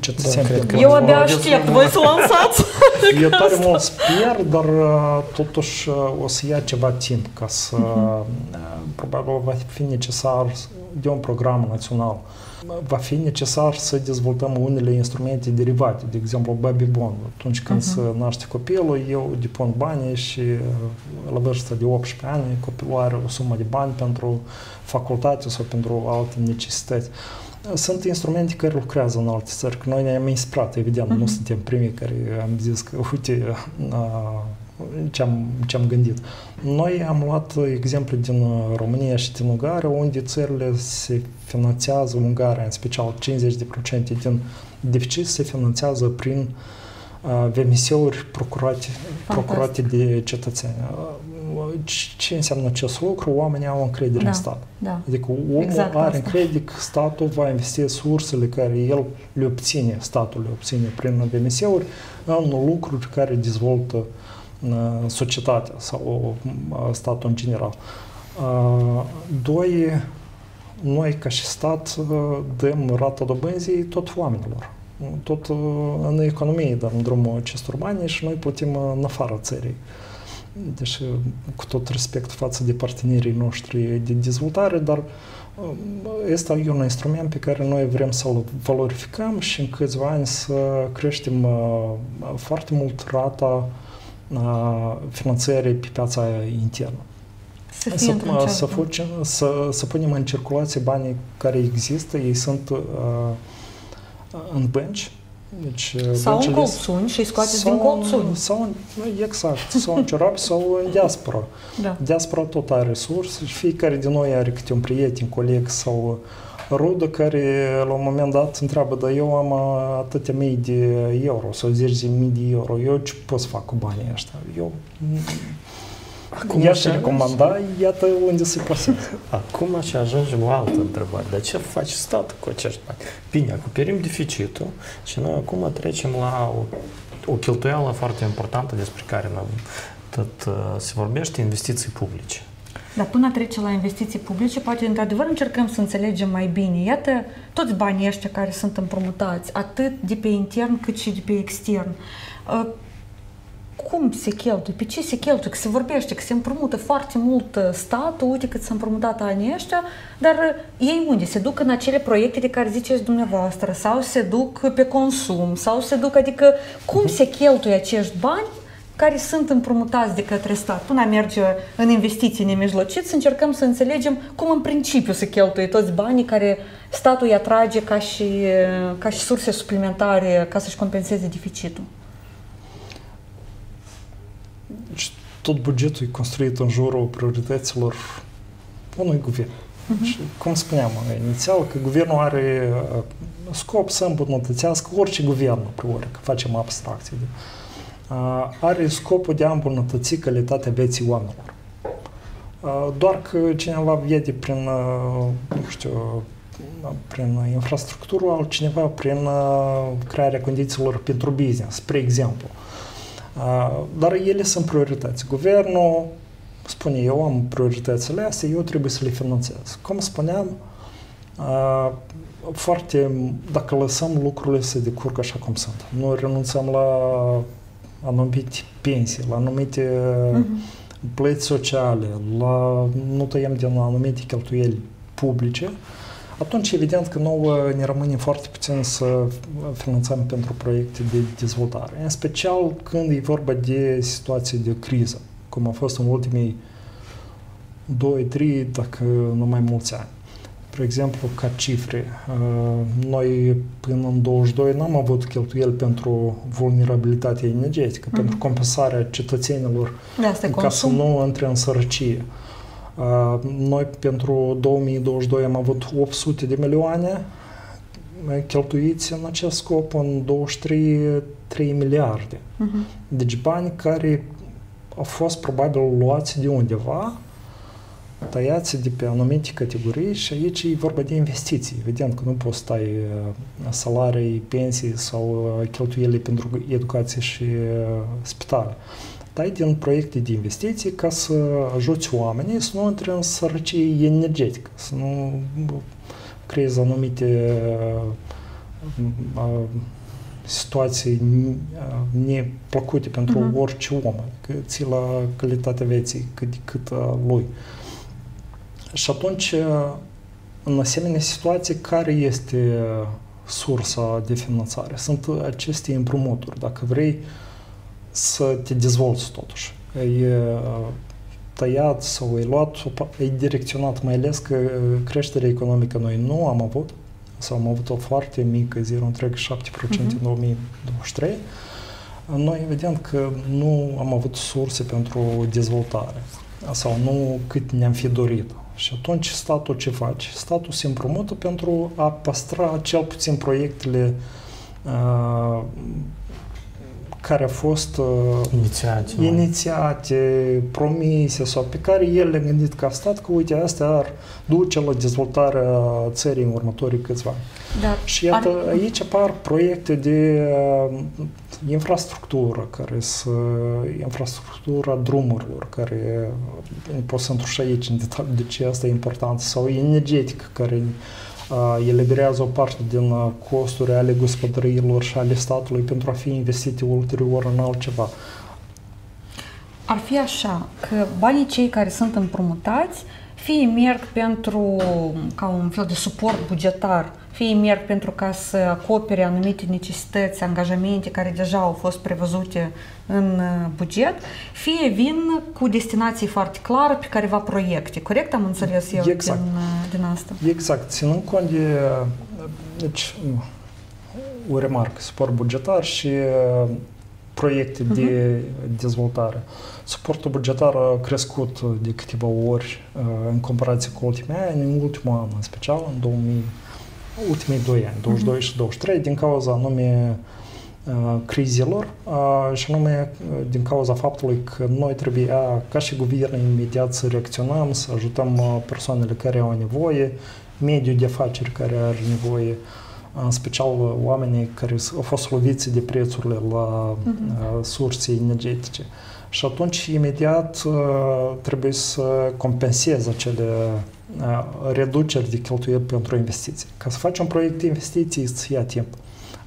Speaker 3: cetățeni.
Speaker 2: Da, Eu abia aștept, voi să lansați!
Speaker 3: Eu tare mult sper, dar totuși o să ia ceva timp ca să... Uh-huh. Probabil va fi necesar de un program național va fi necesar să dezvoltăm unele instrumente derivate, de exemplu baby bond. Atunci când uh-huh. se naște copilul, eu depun banii și la vârsta de 18 ani copilul are o sumă de bani pentru facultate sau pentru alte necesități. Sunt instrumente care lucrează în alte țări, că noi ne-am inspirat, evident, uh-huh. nu suntem primii care am zis că, uite, ce am, ce am gândit. Noi am luat exemple din România și din Ungaria, unde țările se finanțează, Ungaria în special, 50% din deficit se finanțează prin uh, VMS-uri procurate, procurate de cetățeni. Ce înseamnă acest lucru? Oamenii au încredere da, în stat.
Speaker 2: Da.
Speaker 3: Adică omul exact are asta. încredere că statul va investi sursele care el le obține, statul le obține prin VMS-uri, în lucruri care dezvoltă uh, societatea sau statul în general. Doi, noi ca și stat dăm rata dobânzii tot oamenilor. Tot în economie dăm drumul acestor bani și noi plătim în afara țării. Deci, cu tot respect față de partenerii noștri de dezvoltare, dar este e un instrument pe care noi vrem să-l valorificăm și în câțiva ani să creștem foarte mult rata finanțării pe piața internă.
Speaker 2: Să, să,
Speaker 3: să, facem, să, să punem în circulație banii care există, ei sunt uh, în bănci,
Speaker 2: deci, sau în colțuni și scoateți sau, din colțuni.
Speaker 3: Sau, exact, sau în ciorapi sau în diaspora.
Speaker 2: Da.
Speaker 3: Diaspora tot are resurse și fiecare din noi are câte un prieten, coleg sau rudă care la un moment dat întreabă, dar eu am atâtea mii de euro sau zeci de mii de euro, eu ce pot să fac cu banii ăștia? Eu Acum i-aș recomanda, iată unde se poate.
Speaker 1: Acum și ajungem la altă întrebare. De ce faci statul cu acești bani? Bine, acoperim deficitul și noi acum trecem la o, o cheltuială foarte importantă despre care noi tot uh, se vorbește, investiții publice.
Speaker 2: Dar până trece la investiții publice, poate într-adevăr încercăm să înțelegem mai bine. Iată toți banii ăștia care sunt împrumutați, atât de pe intern cât și de pe extern. Uh, cum se cheltuie, pe ce se cheltuie, că se vorbește, că se împrumută foarte mult uh, statul, uite cât s-a împrumutat anii ăștia, dar uh, ei unde? Se duc în acele proiecte de care ziceți dumneavoastră, sau se duc pe consum, sau se duc, adică cum se cheltuie acești bani care sunt împrumutați de către stat. Până a merge în investiții nemijlociți, încercăm să înțelegem cum în principiu se cheltuie toți banii care statul îi atrage ca și, ca și surse suplimentare ca să-și compenseze deficitul.
Speaker 3: Deci tot bugetul e construit în jurul priorităților unui guvern. Uh-huh. Și, cum spuneam inițial, că guvernul are uh, scop să îmbunătățească orice guvern, priori, că facem abstracție de are scopul de a îmbunătăți calitatea vieții oamenilor. Doar că cineva vede prin, nu știu, prin infrastructură, altcineva prin crearea condițiilor pentru business, spre exemplu. Dar ele sunt priorități. Guvernul spune, eu am prioritățile astea, eu trebuie să le finanțez. Cum spuneam, foarte, dacă lăsăm lucrurile să decurgă așa cum sunt, nu renunțăm la anumite pensii, la anumite uh-huh. plăți sociale, la, nu tăiem din anumite cheltuieli publice, atunci evident că nouă ne rămâne foarte puțin să finanțăm pentru proiecte de dezvoltare, în special când e vorba de situații de criză, cum a fost în ultimii 2-3, dacă nu mai mulți ani. Spre exemplu, ca cifre, noi până în 22 n-am avut cheltuieli pentru vulnerabilitatea energetică, mm-hmm. pentru compensarea cetățenilor
Speaker 2: ca
Speaker 3: consum. să nu intre în sărăcie. Noi pentru 2022 am avut 800 de milioane cheltuiți în acest scop, în 23 3 miliarde. Uh-huh. Deci bani care au fost probabil luați de undeva tăiați de pe anumite categorii și aici e vorba de investiții. Evident că nu poți stai salarii, pensii sau cheltuieli pentru educație și spitale. Tai din proiecte de investiții ca să ajuți oamenii să nu intre în sărăcie energetică, să nu creezi anumite situații neplăcute pentru uh-huh. orice om, că ții la calitatea vieții cât de cât lui. Și atunci în asemenea situații, care este sursa de finanțare? Sunt aceste împrumuturi. Dacă vrei să te dezvolți totuși, e tăiat sau e luat, e direcționat, mai ales că creșterea economică noi nu am avut, sau am avut o foarte mică, 0,7% uh-huh. în 2023, noi evident că nu am avut surse pentru dezvoltare sau nu cât ne-am fi dorit. Și atunci statul ce face? Statul se împrumută pentru a păstra cel puțin proiectele uh, care au fost uh,
Speaker 1: inițiate,
Speaker 3: inițiate promise sau pe care el le-a gândit ca stat că uite, astea ar duce la dezvoltarea țării în următorii câțiva ani. Da. Și iată, ar... aici apar proiecte de uh, infrastructură, care să, infrastructura drumurilor, care pot să intru și aici în detaliu de ce asta e important, sau energetică, care eliberează o parte din costuri ale gospodăriilor și ale statului pentru a fi investite ulterior în altceva.
Speaker 2: Ar fi așa că banii cei care sunt împrumutați fie merg pentru ca un fel de suport bugetar, fie merg pentru ca să acopere anumite necesități, angajamente care deja au fost prevăzute în buget, fie vin cu destinații foarte clare pe careva proiecte. Corect am înțeles eu exact. din, din asta?
Speaker 3: Exact. Ținând cont de deci, o remarcă, suport bugetar și proiecte uh-huh. de dezvoltare. Suportul bugetar a crescut de câteva ori în comparație cu ultimii ani, în ultimul an în special, în 2000, ultimii doi ani, 22 uh-huh. și 23, din cauza anume crizelor și anume din cauza faptului că noi trebuia, ca și guvern, imediat să reacționăm, să ajutăm persoanele care au nevoie, mediul de afaceri care are nevoie, în special oamenii care au fost loviți de prețurile la uh-huh. surse energetice. Și atunci, imediat, trebuie să compenseze acele reduceri de cheltuieli pentru investiții. Ca să faci un proiect de investiții, îți ia timp.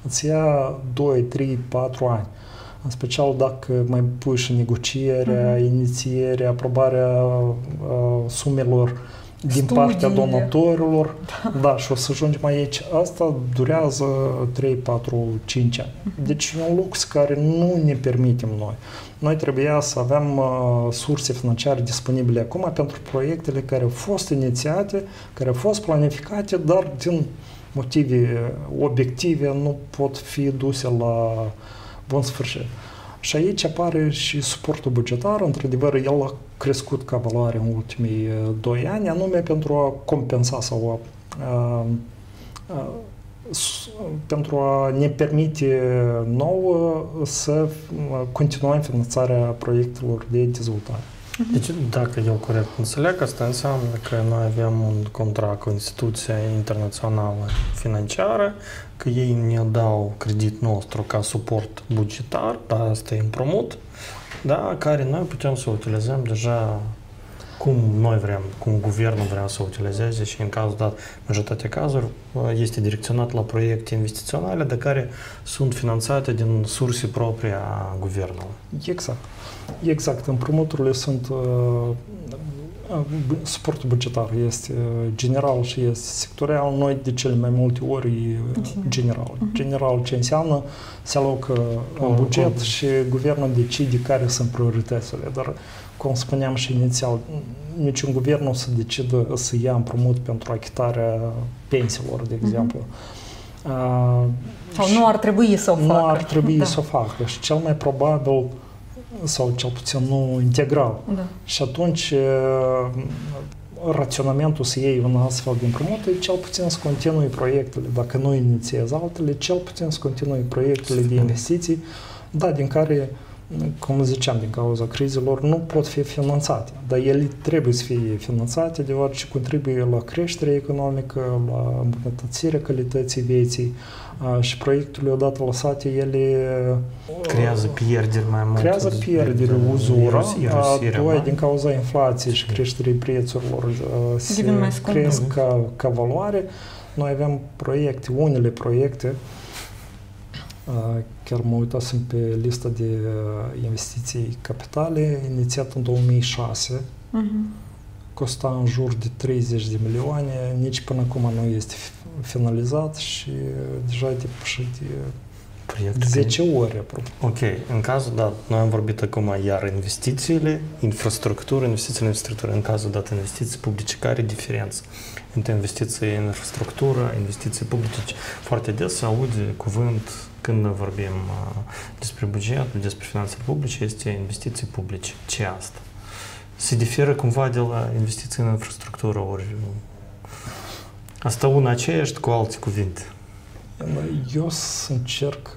Speaker 3: Îți ia 2, 3, 4 ani. În special dacă mai pui și negocierea, uh-huh. inițierea, aprobarea uh, sumelor din Studiile. partea donatorilor. Da. da, și o să ajungem aici. Asta durează 3, 4, 5 ani. Deci e un lux care nu ne permitem noi. Noi trebuia să avem uh, surse financiare disponibile acum pentru proiectele care au fost inițiate, care au fost planificate, dar din motive obiective nu pot fi duse la bun sfârșit. Și aici apare și suportul bugetar, într-adevăr, el a crescut ca valoare în ultimii doi ani, anume pentru a compensa sau a, a, a, pentru a ne permite nouă să continuăm finanțarea proiectelor de dezvoltare.
Speaker 1: Deci, dacă eu corect înțeleg, asta înseamnă că noi avem un contract cu instituția internațională financiară, că ei ne dau credit nostru ca suport bugetar, da, asta e împrumut, da, care noi putem să utilizăm deja cum noi vrem, cum guvernul vrea să utilizeze și în cazul dat, majoritatea cazuri, este direcționat la proiecte investiționale de care sunt finanțate din surse proprii a guvernului.
Speaker 3: Exact. Exact. Împrumuturile sunt suportul bugetar este general și este sectorial. Noi de cele mai multe ori general. General ce înseamnă? Se alocă un buget și guvernul decide care sunt prioritățile. Dar cum spuneam și inițial, niciun guvern nu o să decidă să ia împrumut pentru achitarea pensiilor, de exemplu.
Speaker 2: Uh, sau nu ar trebui să o facă.
Speaker 3: Nu ar trebui da. să o facă. Și cel mai probabil, sau cel puțin nu integral. Da. Și atunci raționamentul să iei un astfel de împrumut e cel puțin să continui proiectele, dacă nu inițiezi altele, cel puțin să continui proiectele de investiții, da, din care uh, cum ziceam, din cauza crizelor, nu pot fi finanțate. Dar ele trebuie să fie finanțate, deoarece contribuie la creșterea economică, la îmbunătățirea calității vieții și proiectele odată lăsate, ele
Speaker 1: creează pierderi mai mult.
Speaker 3: Creează pierderi, uzură, doi din cauza inflației și creșterii prețurilor se cresc ca, ca valoare. Noi avem proiecte, unele proiecte, Chiar mă uitasem pe lista de investiții capitale, inițiat în 2006, uh-huh. costa în jur de 30 de milioane, nici până acum nu este finalizat și deja e depășit de
Speaker 1: Proiecte
Speaker 3: 10 ore aproape.
Speaker 1: Ok, în cazul dat, noi am vorbit acum iar investițiile, infrastructură, investițiile în infrastructură, în cazul dat investiții publice, care e diferența între investiții în infrastructură, investiții publice? Foarte des se aude cuvânt când vorbim uh, despre buget, despre finanțele publice, este investiții publice. Ce asta? Se diferă cumva de la investiții în infrastructură, ori asta una aceeași cu alte cuvinte.
Speaker 3: Eu să încerc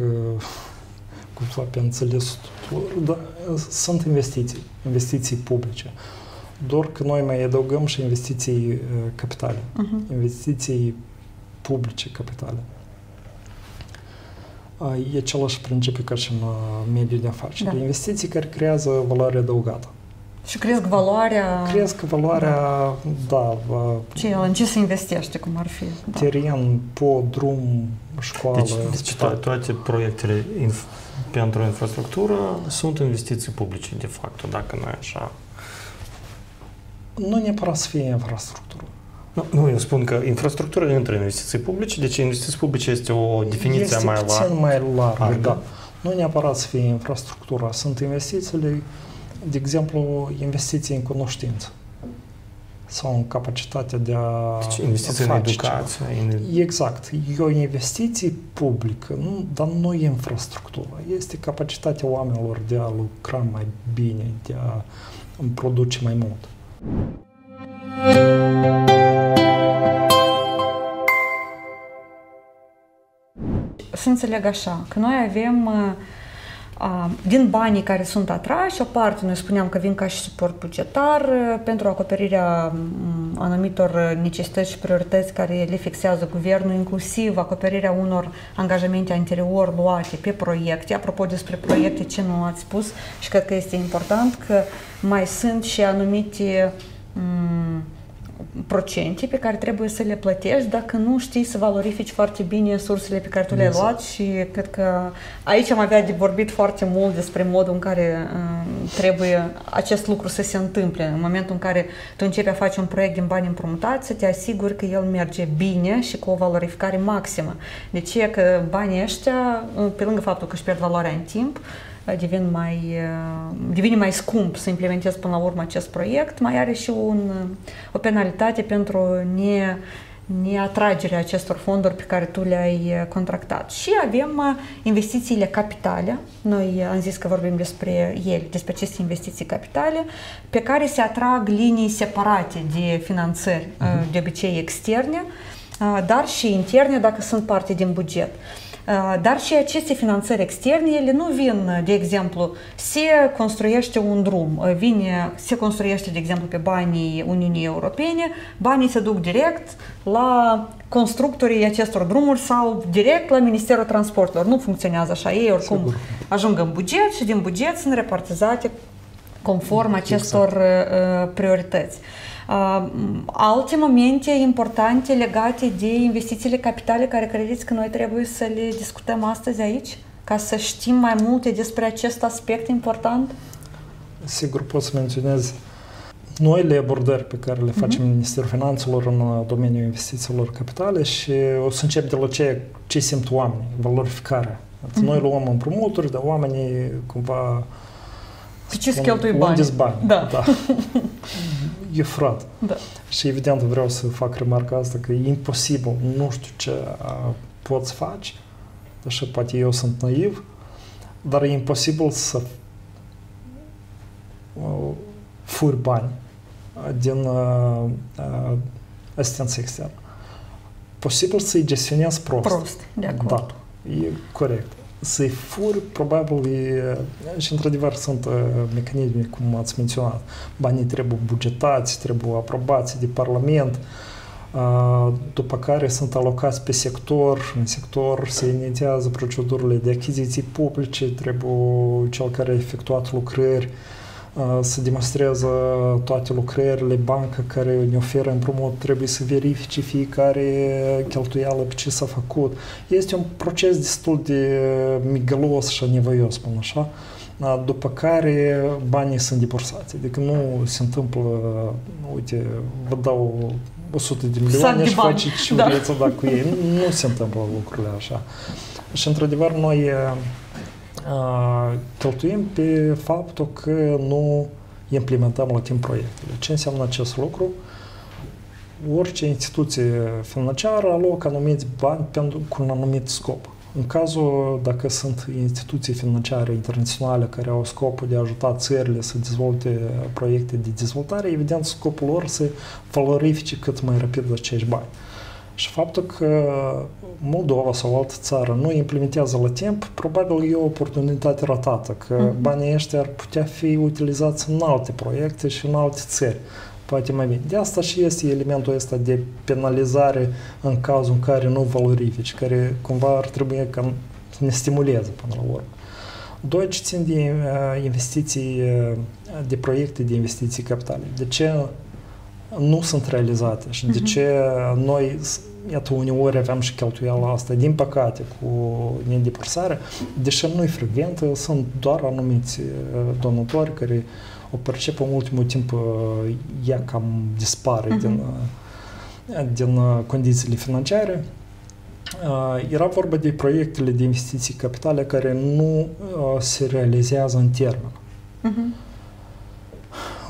Speaker 3: cumva pe înțeles tuturor, da, sunt investiții, investiții publice. Doar că noi mai adăugăm și investiții capitale, uh-huh. investiții publice capitale. E același principiu ca și în mediul de afaceri. Da. Investiții care creează valoare adăugată.
Speaker 2: Și cresc valoarea...
Speaker 3: Cresc valoarea, da. da
Speaker 2: ce, în ce se investește, cum ar fi?
Speaker 3: Da. Teren, pod, drum, școală,
Speaker 1: Deci, deci to- toate proiectele inf- pentru infrastructură sunt investiții publice, de fapt, dacă nu e așa.
Speaker 3: Nu neapărat să fie infrastructură.
Speaker 1: Nu, nu, eu spun că infrastructura intră în investiții publice, deci investiții publice este o definiție
Speaker 3: este
Speaker 1: mai largă.
Speaker 3: Este mai largă, da. Nu neapărat să fie infrastructura, sunt investițiile de exemplu, investiții în cunoștință sau în capacitatea de a
Speaker 1: Deci investiții în educație. În...
Speaker 3: Exact. E o investiție publică, nu, dar nu e infrastructură. Este capacitatea oamenilor de a lucra mai bine, de a produce mai mult.
Speaker 2: Să înțeleg așa, că noi avem uh, din banii care sunt atrași, o parte, noi spuneam că vin ca și suport bugetar pentru acoperirea anumitor necesități și priorități care le fixează guvernul, inclusiv acoperirea unor angajamente anterior luate pe proiecte. Apropo despre proiecte, ce nu ați spus și cred că este important, că mai sunt și anumite procente pe care trebuie să le plătești dacă nu știi să valorifici foarte bine sursele pe care tu le-ai luat și cred că aici am avea de vorbit foarte mult despre modul în care uh, trebuie acest lucru să se întâmple. În momentul în care tu începi a face un proiect din bani împrumutați, să te asiguri că el merge bine și cu o valorificare maximă. De ce? Că banii ăștia, pe lângă faptul că își pierd valoarea în timp, devin mai, devine mai scump să implementezi până la urmă acest proiect, mai are și un, o penalitate pentru ne, neatragerea acestor fonduri pe care tu le-ai contractat. Și avem investițiile capitale, noi am zis că vorbim despre ele, despre aceste investiții capitale, pe care se atrag linii separate de finanțări, uh-huh. de obicei externe, dar și interne dacă sunt parte din buget. Dar și aceste finanțări externe, ele nu vin, de exemplu, se construiește un drum, vine, se construiește, de exemplu, pe banii Uniunii Europene, banii se duc direct la constructorii acestor drumuri sau direct la Ministerul Transporturilor. Nu funcționează așa. Ei oricum Sigur. ajung în buget și din buget sunt repartizate conform acestor exact. priorități. Alte momente importante legate de investițiile capitale care credeți că noi trebuie să le discutăm astăzi aici? Ca să știm mai multe despre acest aspect important?
Speaker 3: Sigur, pot să menționez noile abordări pe care le facem uh-huh. Ministerul Finanțelor în domeniul investițiilor capitale și o să încep de la ce, ce simt oamenii, valorificarea. Uh-huh. Noi luăm împrumuturi, dar oamenii cumva
Speaker 2: pe ce cheltui bani?
Speaker 3: bani.
Speaker 2: Da.
Speaker 3: da. e frat.
Speaker 2: Da.
Speaker 3: Și evident vreau să fac remarca asta că e imposibil, nu știu ce poți face, așa poate eu sunt naiv, dar e imposibil să furi bani din uh, asistență externă. Posibil să-i gestionezi prost.
Speaker 2: Prost, de acord.
Speaker 3: Da, e corect să-i furi, probabil, e, și într-adevăr sunt uh, mecanisme, cum ați menționat. Banii trebuie bugetați, trebuie aprobați de Parlament, uh, după care sunt alocați pe sector, în sector se inițiază procedurile de achiziții publice, trebuie cel care a efectuat lucrări
Speaker 1: să demonstrează toate lucrările, banca care ne oferă împrumut, trebuie să verifice
Speaker 3: fiecare cheltuială pe ce s-a făcut. Este un proces destul de migălos și nevoios, până așa, după care banii sunt debursați. Adică nu se întâmplă, uite, vă dau 100 de milioane și faci ce da. vreți da, cu ei. Nu, nu se întâmplă lucrurile așa. Și într-adevăr noi cheltuim pe faptul că nu implementăm la timp proiectele. Ce înseamnă acest lucru? Orice instituție financiară alocă anumiți
Speaker 1: bani pentru,
Speaker 3: cu un anumit scop. În cazul, dacă sunt instituții financiare internaționale care au scopul de a ajuta țările să dezvolte proiecte de dezvoltare, evident scopul lor să valorifice cât mai rapid acești bani. Și faptul că Moldova sau altă țară nu implementează la timp, probabil e o oportunitate ratată, că mm-hmm. banii ăștia ar putea fi utilizați în alte proiecte și în alte țări, poate mai bine. De asta și este elementul ăsta de penalizare în cazul în care nu valorifici, care cumva ar trebui să ne stimuleze până la urmă. Doi, ce țin de uh, investiții, uh, de proiecte de investiții capitale. De ce nu sunt realizate și de mhm. ce noi, iată, uneori avem și cheltuiala asta, din păcate, cu nedeplasare, deși nu-i frecventă, sunt doar anumiți uh, donatori care o percep în ultimul timp, uh, ea cam dispare uh-huh. din, uh, din condițiile financiare. Era vorba de proiectele de investiții capitale care nu se realizează în termen.
Speaker 2: Uh-huh.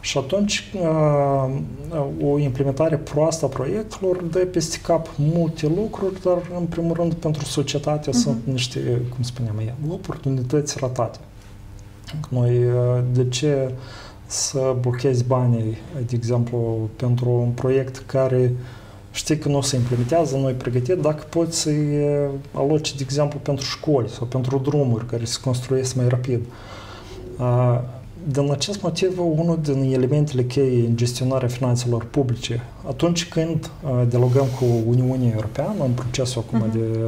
Speaker 3: Și atunci uh, o implementare proastă a proiectelor dă peste cap multe lucruri, dar în primul rând pentru societate uh-huh. sunt niște, cum spuneam eu, oportunități ratate. Noi, uh, de ce să blochezi banii, de exemplu, pentru un proiect care știi că nu se implementează, nu e pregătit, dacă poți să-i aloci, de exemplu, pentru școli sau pentru drumuri care se construiesc mai rapid. Din acest motiv, unul din elementele cheie în gestionarea finanțelor publice, atunci când uh, dialogăm cu Uniunea Europeană în procesul acum uh-huh. de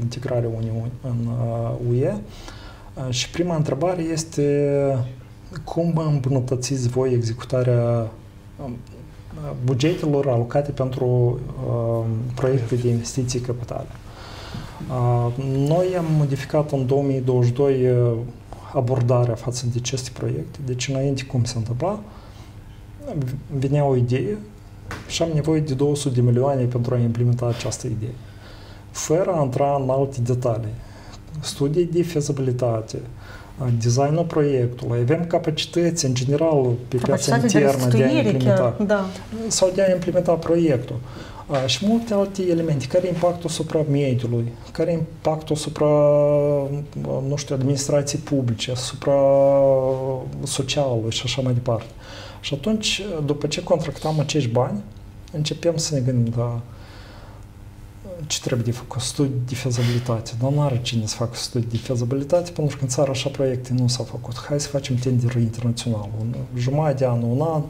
Speaker 3: integrare Uniune în uh, UE, uh, și prima întrebare este cum îmbunătățiți voi executarea bugetelor alocate pentru uh, proiecte de investiții capitale. Uh, noi am modificat în 2022 uh, abordarea față de aceste proiecte. Deci, înainte cum se întâmpla, venea o idee și am nevoie de 200 de milioane pentru a implementa această idee. Fără a intra în alte detalii, studii de fezabilitate, designul proiectului, avem capacități în general pe piața internă de, de a implementa chiar, da. sau de a implementa proiectul și multe alte elemente. Care e impactul asupra mediului? Care e impactul asupra, nu știu, administrației publice, asupra socialului și așa mai departe. Și atunci, după ce contractăm acești bani, începem să ne gândim, da, ce trebuie de făcut? Studii de fezabilitate. Dar nu are cine să facă studii de fezabilitate, pentru că în țară așa proiecte nu s-au făcut. Hai să facem tendere internațional. Un jumătate de an, un an,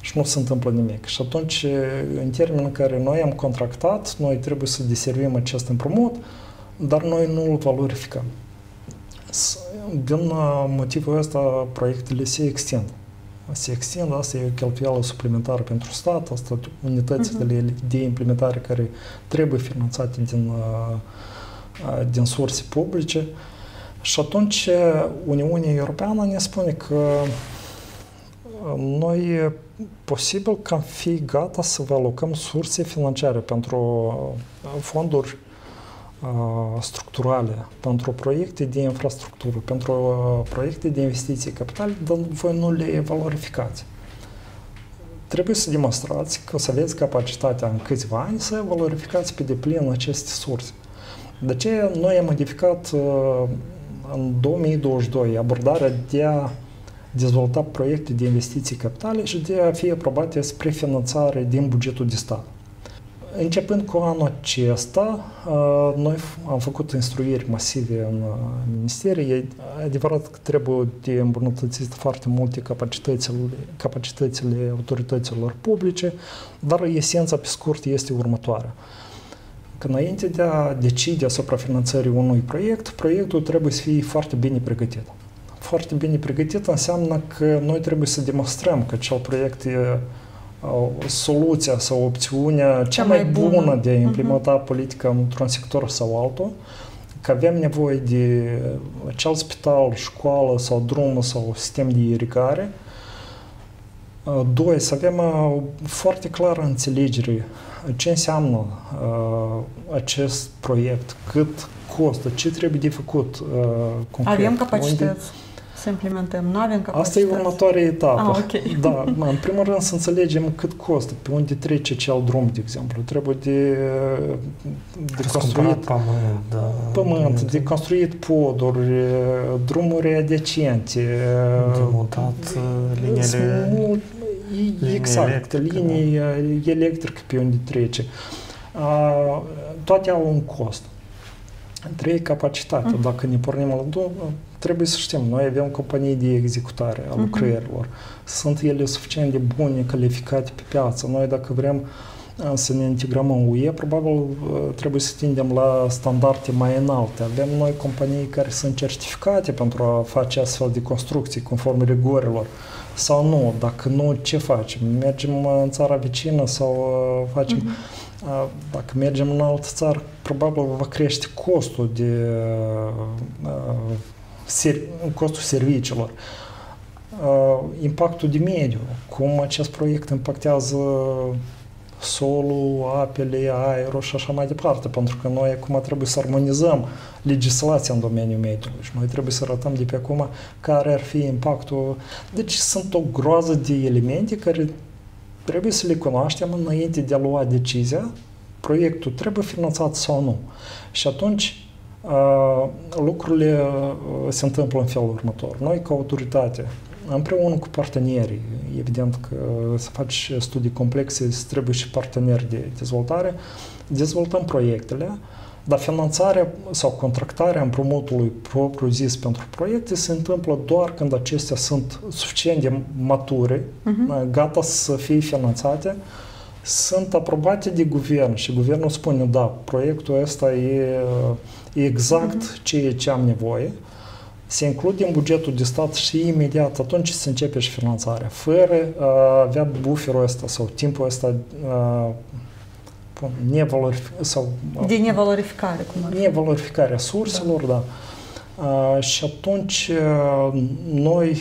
Speaker 3: și nu se întâmplă nimic. Și atunci, în termenul în care noi am contractat, noi trebuie să deservim acest împrumut, dar noi nu îl valorificăm. Din motivul ăsta, proiectele se extind. Se extind, asta e o cheltuială suplimentară pentru stat, asta unitățile uh-huh. de implementare care trebuie finanțate din, din surse publice. Și atunci Uniunea Europeană ne spune că noi posibil că am fi gata să vă alocăm surse financiare pentru uh, fonduri uh, structurale, pentru proiecte de infrastructură, pentru uh, proiecte de investiții capitale, dar voi nu le valorificați. Trebuie să demonstrați că să aveți capacitatea în câțiva ani să valorificați pe deplin aceste surse. De ce noi am modificat în 2022 abordarea de a dezvolta proiecte de investiții capitale și de a fi aprobate spre finanțare din bugetul de stat. Începând cu anul acesta, noi am făcut instruiri masive în ministerie. E adevărat că trebuie de îmbunătățit foarte multe capacitățile, capacitățile autorităților publice, dar esența pe scurt este următoarea. Că înainte de a decide asupra finanțării unui proiect, proiectul trebuie să fie foarte bine pregătit. Foarte bine pregătit înseamnă că noi trebuie să demonstrăm că acel proiect e soluția sau opțiunea cea mai bună de a implementa uh-huh. politica într-un sector sau altul, că avem nevoie de acel spital, școală sau drum sau sistem de irigare. Doi, să avem foarte clară înțelegere ce înseamnă uh, acest proiect, cât costă, ce trebuie de făcut uh,
Speaker 2: concret. Avem capacități. Unde, să implementăm? Nu avem capacități?
Speaker 3: Asta e următoarea etapă. Ah, okay. Da, în primul rând să înțelegem cât costă, pe unde trece cel drum, de exemplu. Trebuie de,
Speaker 1: de construit pământ, da,
Speaker 3: pământ, de construit poduri, drumuri adjacente.
Speaker 1: De mutat liniile...
Speaker 3: Exact, electrică, linii da. electrice pe unde trece. Toate au un cost. Trei, capacitate. Uh-huh. Dacă ne pornim la două, trebuie să știm, noi avem companii de executare a lucrărilor. Uh-huh. Sunt ele suficient de bune, calificate pe piață. Noi dacă vrem să ne integrăm în UE, probabil trebuie să tindem la standarde mai înalte. Avem noi companii care sunt certificate pentru a face astfel de construcții conform rigorilor sau nu. Dacă nu, ce facem? Mergem în țara vecină sau facem... Uh-huh dacă mergem în altă țară, probabil va crește costul de costul serviciilor. Impactul de mediu, cum acest proiect impactează solul, apele, aerul și așa mai departe, pentru că noi acum trebuie să armonizăm legislația în domeniul mediului și noi trebuie să arătăm de pe acum care ar fi impactul. Deci sunt o groază de elemente care trebuie să le cunoaștem înainte de a lua decizia, proiectul trebuie finanțat sau nu. Și atunci lucrurile se întâmplă în felul următor. Noi, ca autoritate, împreună cu partenerii, evident că să faci studii complexe, trebuie și parteneri de dezvoltare, dezvoltăm proiectele, dar finanțarea sau contractarea împrumutului propriu-zis pentru proiecte se întâmplă doar când acestea sunt suficient de mature, uh-huh. gata să fie finanțate, sunt aprobate de guvern și guvernul spune, da, proiectul ăsta e, e exact uh-huh. ceea ce am nevoie, se include în bugetul de stat și imediat atunci se începe și finanțarea, fără a avea bufferul ăsta sau timpul ăsta nevalorific, sau,
Speaker 2: de nevalorificare. Cum ar
Speaker 3: fi. Nevalorificarea surselor, da. da. și atunci noi,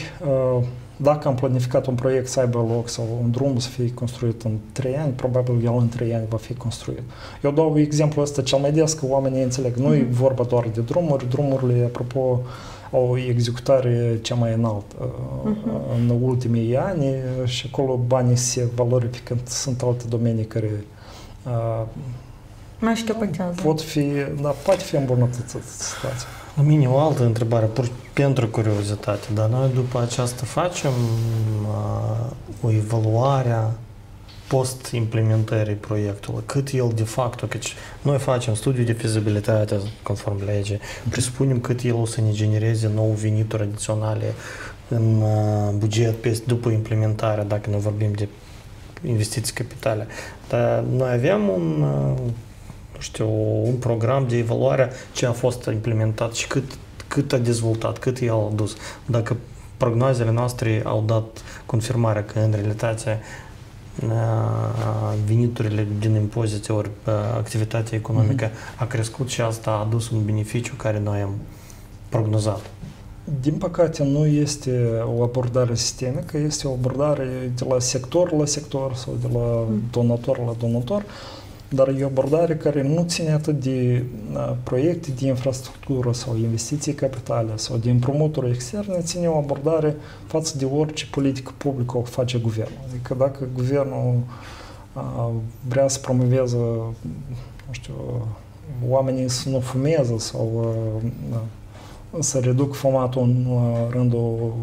Speaker 3: dacă am planificat un proiect să aibă loc sau un drum să fie construit în 3 ani, probabil el în 3 ani va fi construit. Eu dau exemplu ăsta cel mai des că oamenii înțeleg. Nu e vorba doar de drumuri, drumurile, apropo, au executare cea mai înaltă uh-huh. în ultimii ani și acolo banii se valorifică, sunt alte domenii care
Speaker 2: mai șchiopătează.
Speaker 3: Pot fi, da, poate fi îmbunătățită situația.
Speaker 1: La mine o altă întrebare, pur pentru curiozitate, dar noi după aceasta facem uh, o evaluare a post-implementării proiectului, cât el de fapt, căci noi facem studiu de fizibilitate conform legii, presupunem cât el o să ne genereze nou venituri adiționale în uh, buget după implementare, dacă ne vorbim de investiții capitale. Dar noi avem un, nu știu, un program de evaluare ce a fost implementat și cât, cât a dezvoltat, cât el a dus. Dacă prognozele noastre au dat confirmarea că în realitate veniturile din impozite ori activitatea economică mm-hmm. a crescut și asta a adus un beneficiu care noi am prognozat.
Speaker 3: Din păcate, nu este o abordare sistemică, este o abordare de la sector la sector sau de la donator la donator, dar e o abordare care nu ține atât de uh, proiecte de infrastructură sau investiții capitale sau de împrumuturi externe, ține o abordare față de orice politică publică o face guvernul. Adică dacă guvernul uh, vrea să promoveze, nu știu, oamenii să nu fumeze sau uh, să reduc fumatul în rândul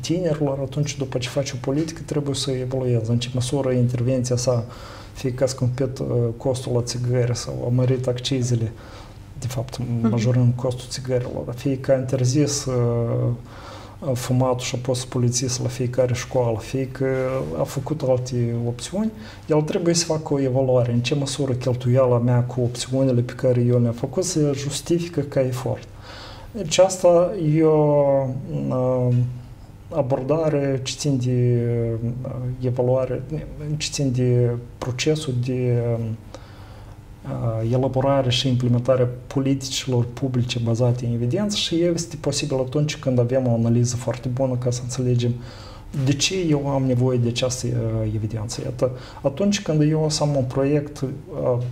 Speaker 3: tinerilor, atunci după ce face o politică trebuie să evolueze. În ce măsură intervenția sa, fie că a scumpit costul la țigări sau a mărit accizele, de fapt majorând costul țigărilor, fie că a interzis fumatul și a pus polițist la fiecare școală, fie că a făcut alte opțiuni, el trebuie să facă o evaluare. În ce măsură cheltuiala mea cu opțiunile pe care eu le-am făcut se justifică ca efort. Deci asta e o abordare ce țin de evaluare, ce țin de procesul de elaborare și implementarea politicilor publice bazate în evidență și este posibil atunci când avem o analiză foarte bună ca să înțelegem de ce eu am nevoie de această evidență. Iată, atunci când eu o să am un proiect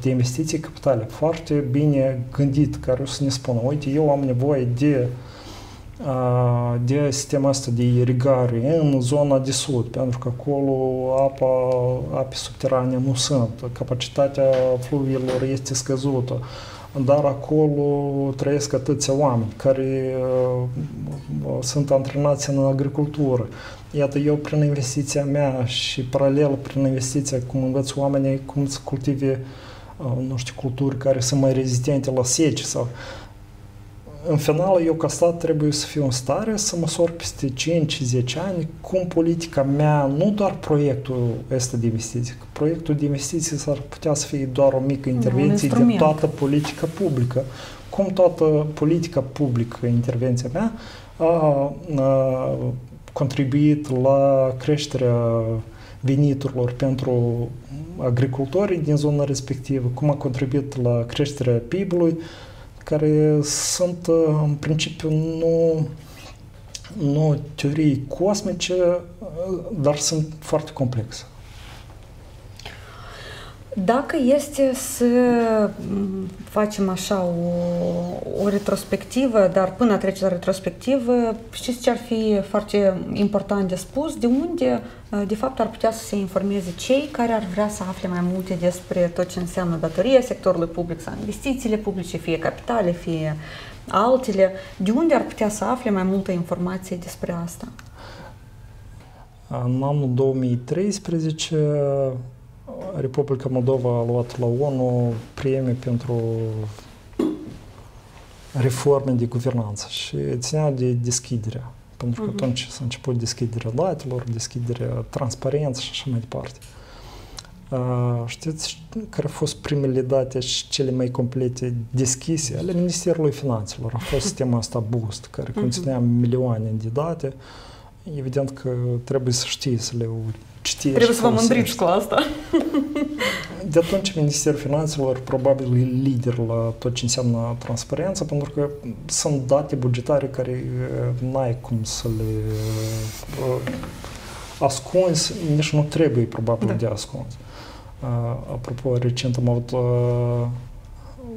Speaker 3: de investiții capitale foarte bine gândit, care o să ne spună, uite, eu am nevoie de de sistemul ăsta de irigare în zona de sud, pentru că acolo apa, ape subterane nu sunt, capacitatea fluviilor este scăzută, dar acolo trăiesc atâția oameni care uh, sunt antrenați în agricultură. Iată, eu prin investiția mea și paralel prin investiția cum învăț oamenii cum să cultive, uh, nu știu, culturi care sunt mai rezistente la sece sau în final, eu ca stat trebuie să fiu în stare să măsor peste 5-10 ani cum politica mea, nu doar proiectul ăsta de investiții, că proiectul de investiții s-ar putea să fie doar o mică intervenție de toată politica publică, cum toată politica publică, intervenția mea, a, a contribuit la creșterea veniturilor pentru agricultorii din zona respectivă, cum a contribuit la creșterea PIB-ului, care sunt în principiu nu, nu teorii cosmice, dar sunt foarte complexe.
Speaker 2: Dacă este să facem așa o, o retrospectivă, dar până a trece la retrospectivă, știți ce ar fi foarte important de spus? De unde, de fapt, ar putea să se informeze cei care ar vrea să afle mai multe despre tot ce înseamnă datoria sectorului public sau investițiile publice, fie capitale, fie altele. De unde ar putea să afle mai multă informație despre asta?
Speaker 3: În anul 2013 Republica Moldova a luat la ONU premii pentru reforme de guvernanță și ținea de deschidere. Pentru că uh-huh. atunci s-a început deschiderea datelor, deschiderea transparență și așa mai departe. Uh, știți care au fost primele date și cele mai complete deschise ale Ministerului Finanțelor? A fost sistemul ăsta Boost, care conținea milioane de date. Evident că trebuie să știi să le
Speaker 2: citești. Trebuie să vă mândriți cu asta.
Speaker 3: De atunci Ministerul Finanțelor probabil e lider la tot ce înseamnă transparență, pentru că sunt date bugetare care n-ai cum să le ascunzi, nici nu trebuie probabil da. de ascuns. Apropo, recent am avut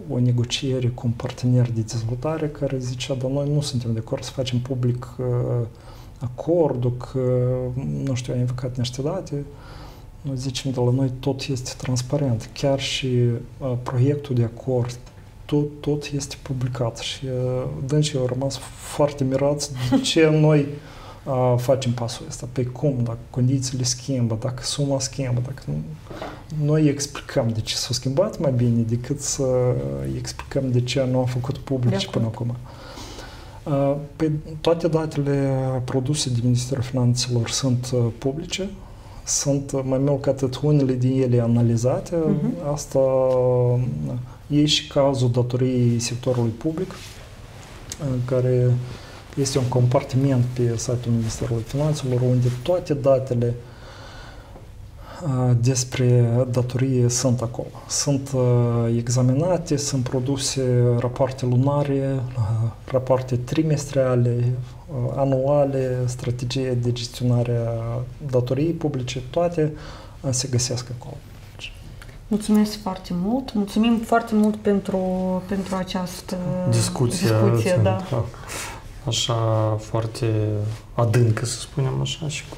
Speaker 3: o negociere cu un partener de dezvoltare care zicea, dar noi nu suntem de acord să facem public uh, acordul, că, nu știu, a invocat niște date, noi zicem de la noi tot este transparent, chiar și uh, proiectul de acord, tot, tot este publicat și uh, dânsii au rămas foarte mirați de ce noi uh, facem pasul ăsta, pe cum, dacă condițiile schimbă, dacă suma schimbă, dacă nu, noi explicăm de ce s-a schimbat mai bine decât să explicăm de ce nu am făcut public până acum. Uh, pe toate datele produse de Ministerul Finanțelor sunt publice, sunt mai mult ca atât unele din ele analizate. Uh-huh. Asta e și cazul datoriei sectorului public, care este un compartiment pe site-ul Ministerului Finanțelor, unde toate datele uh, despre datorie sunt acolo. Sunt examinate, sunt produse rapoarte lunare, rapoarte trimestriale, anuale, strategie de gestionare a datoriei publice, toate se găsesc acolo.
Speaker 2: Mulțumesc foarte mult. Mulțumim foarte mult pentru, pentru această
Speaker 1: discuție, discuție da. așa foarte adâncă, să spunem așa, și cu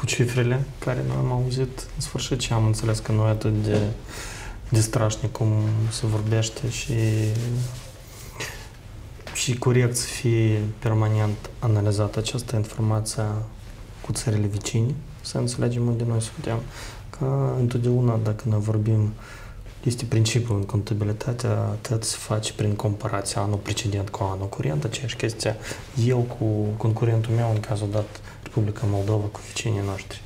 Speaker 1: cu cifrele care noi am auzit în sfârșit și am înțeles că nu e atât de, de strașnic cum se vorbește și și corect să fie permanent analizată această informație cu țările vicine, să înțelegem unde noi suntem. Că întotdeauna, dacă ne vorbim, este principiul în contabilitate, atât se face prin comparația anul precedent cu anul curent, aceeași chestia, eu cu concurentul meu, în cazul dat Republica Moldova, cu vecinii noștri.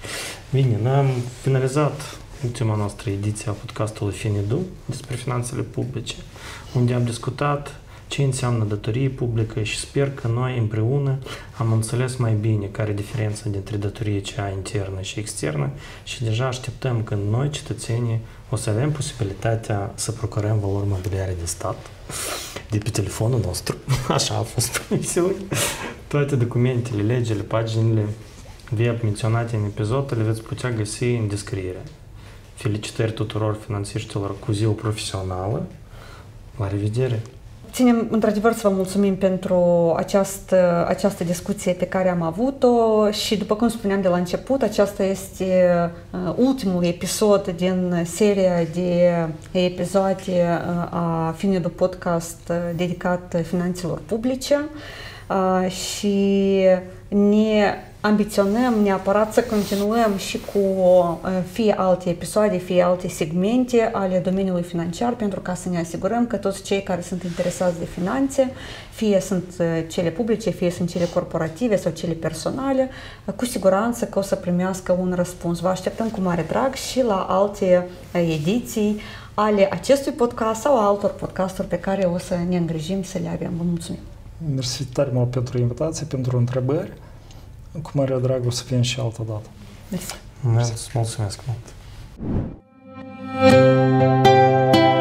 Speaker 1: Bine, noi am finalizat ultima noastră ediție a podcastului FINIDU despre finanțele publice, unde am discutat ce înseamnă datorie publică și sper că noi împreună am înțeles mai bine care e diferența dintre datorie cea internă și externă și deja așteptăm când noi, cetățenii, o să avem posibilitatea să procurăm valori mobiliare de stat de pe telefonul nostru. Așa a fost promisiune. Toate documentele, legile, paginile web menționate în episod le veți putea găsi în descriere. Felicitări tuturor finanțiștilor cu ziua profesională. La revedere!
Speaker 2: Ținem într-adevăr să vă mulțumim pentru această, această discuție pe care am avut-o și după cum spuneam de la început, aceasta este uh, ultimul episod din seria de episoade uh, a Finidu Podcast uh, dedicat finanțelor publice și ne ambiționăm neapărat să continuăm și cu fie alte episoade, fie alte segmente ale domeniului financiar pentru ca să ne asigurăm că toți cei care sunt interesați de finanțe, fie sunt cele publice, fie sunt cele corporative sau cele personale, cu siguranță că o să primească un răspuns. Vă așteptăm cu mare drag și la alte ediții ale acestui podcast sau altor podcasturi pe care o să ne îngrijim să le avem. Vă mulțumim!
Speaker 3: Mersi tare mult pentru invitație, pentru întrebări. Cu mare drag o să fim și altă dată.
Speaker 2: Mersi.
Speaker 1: Mulțumesc mult. Thank.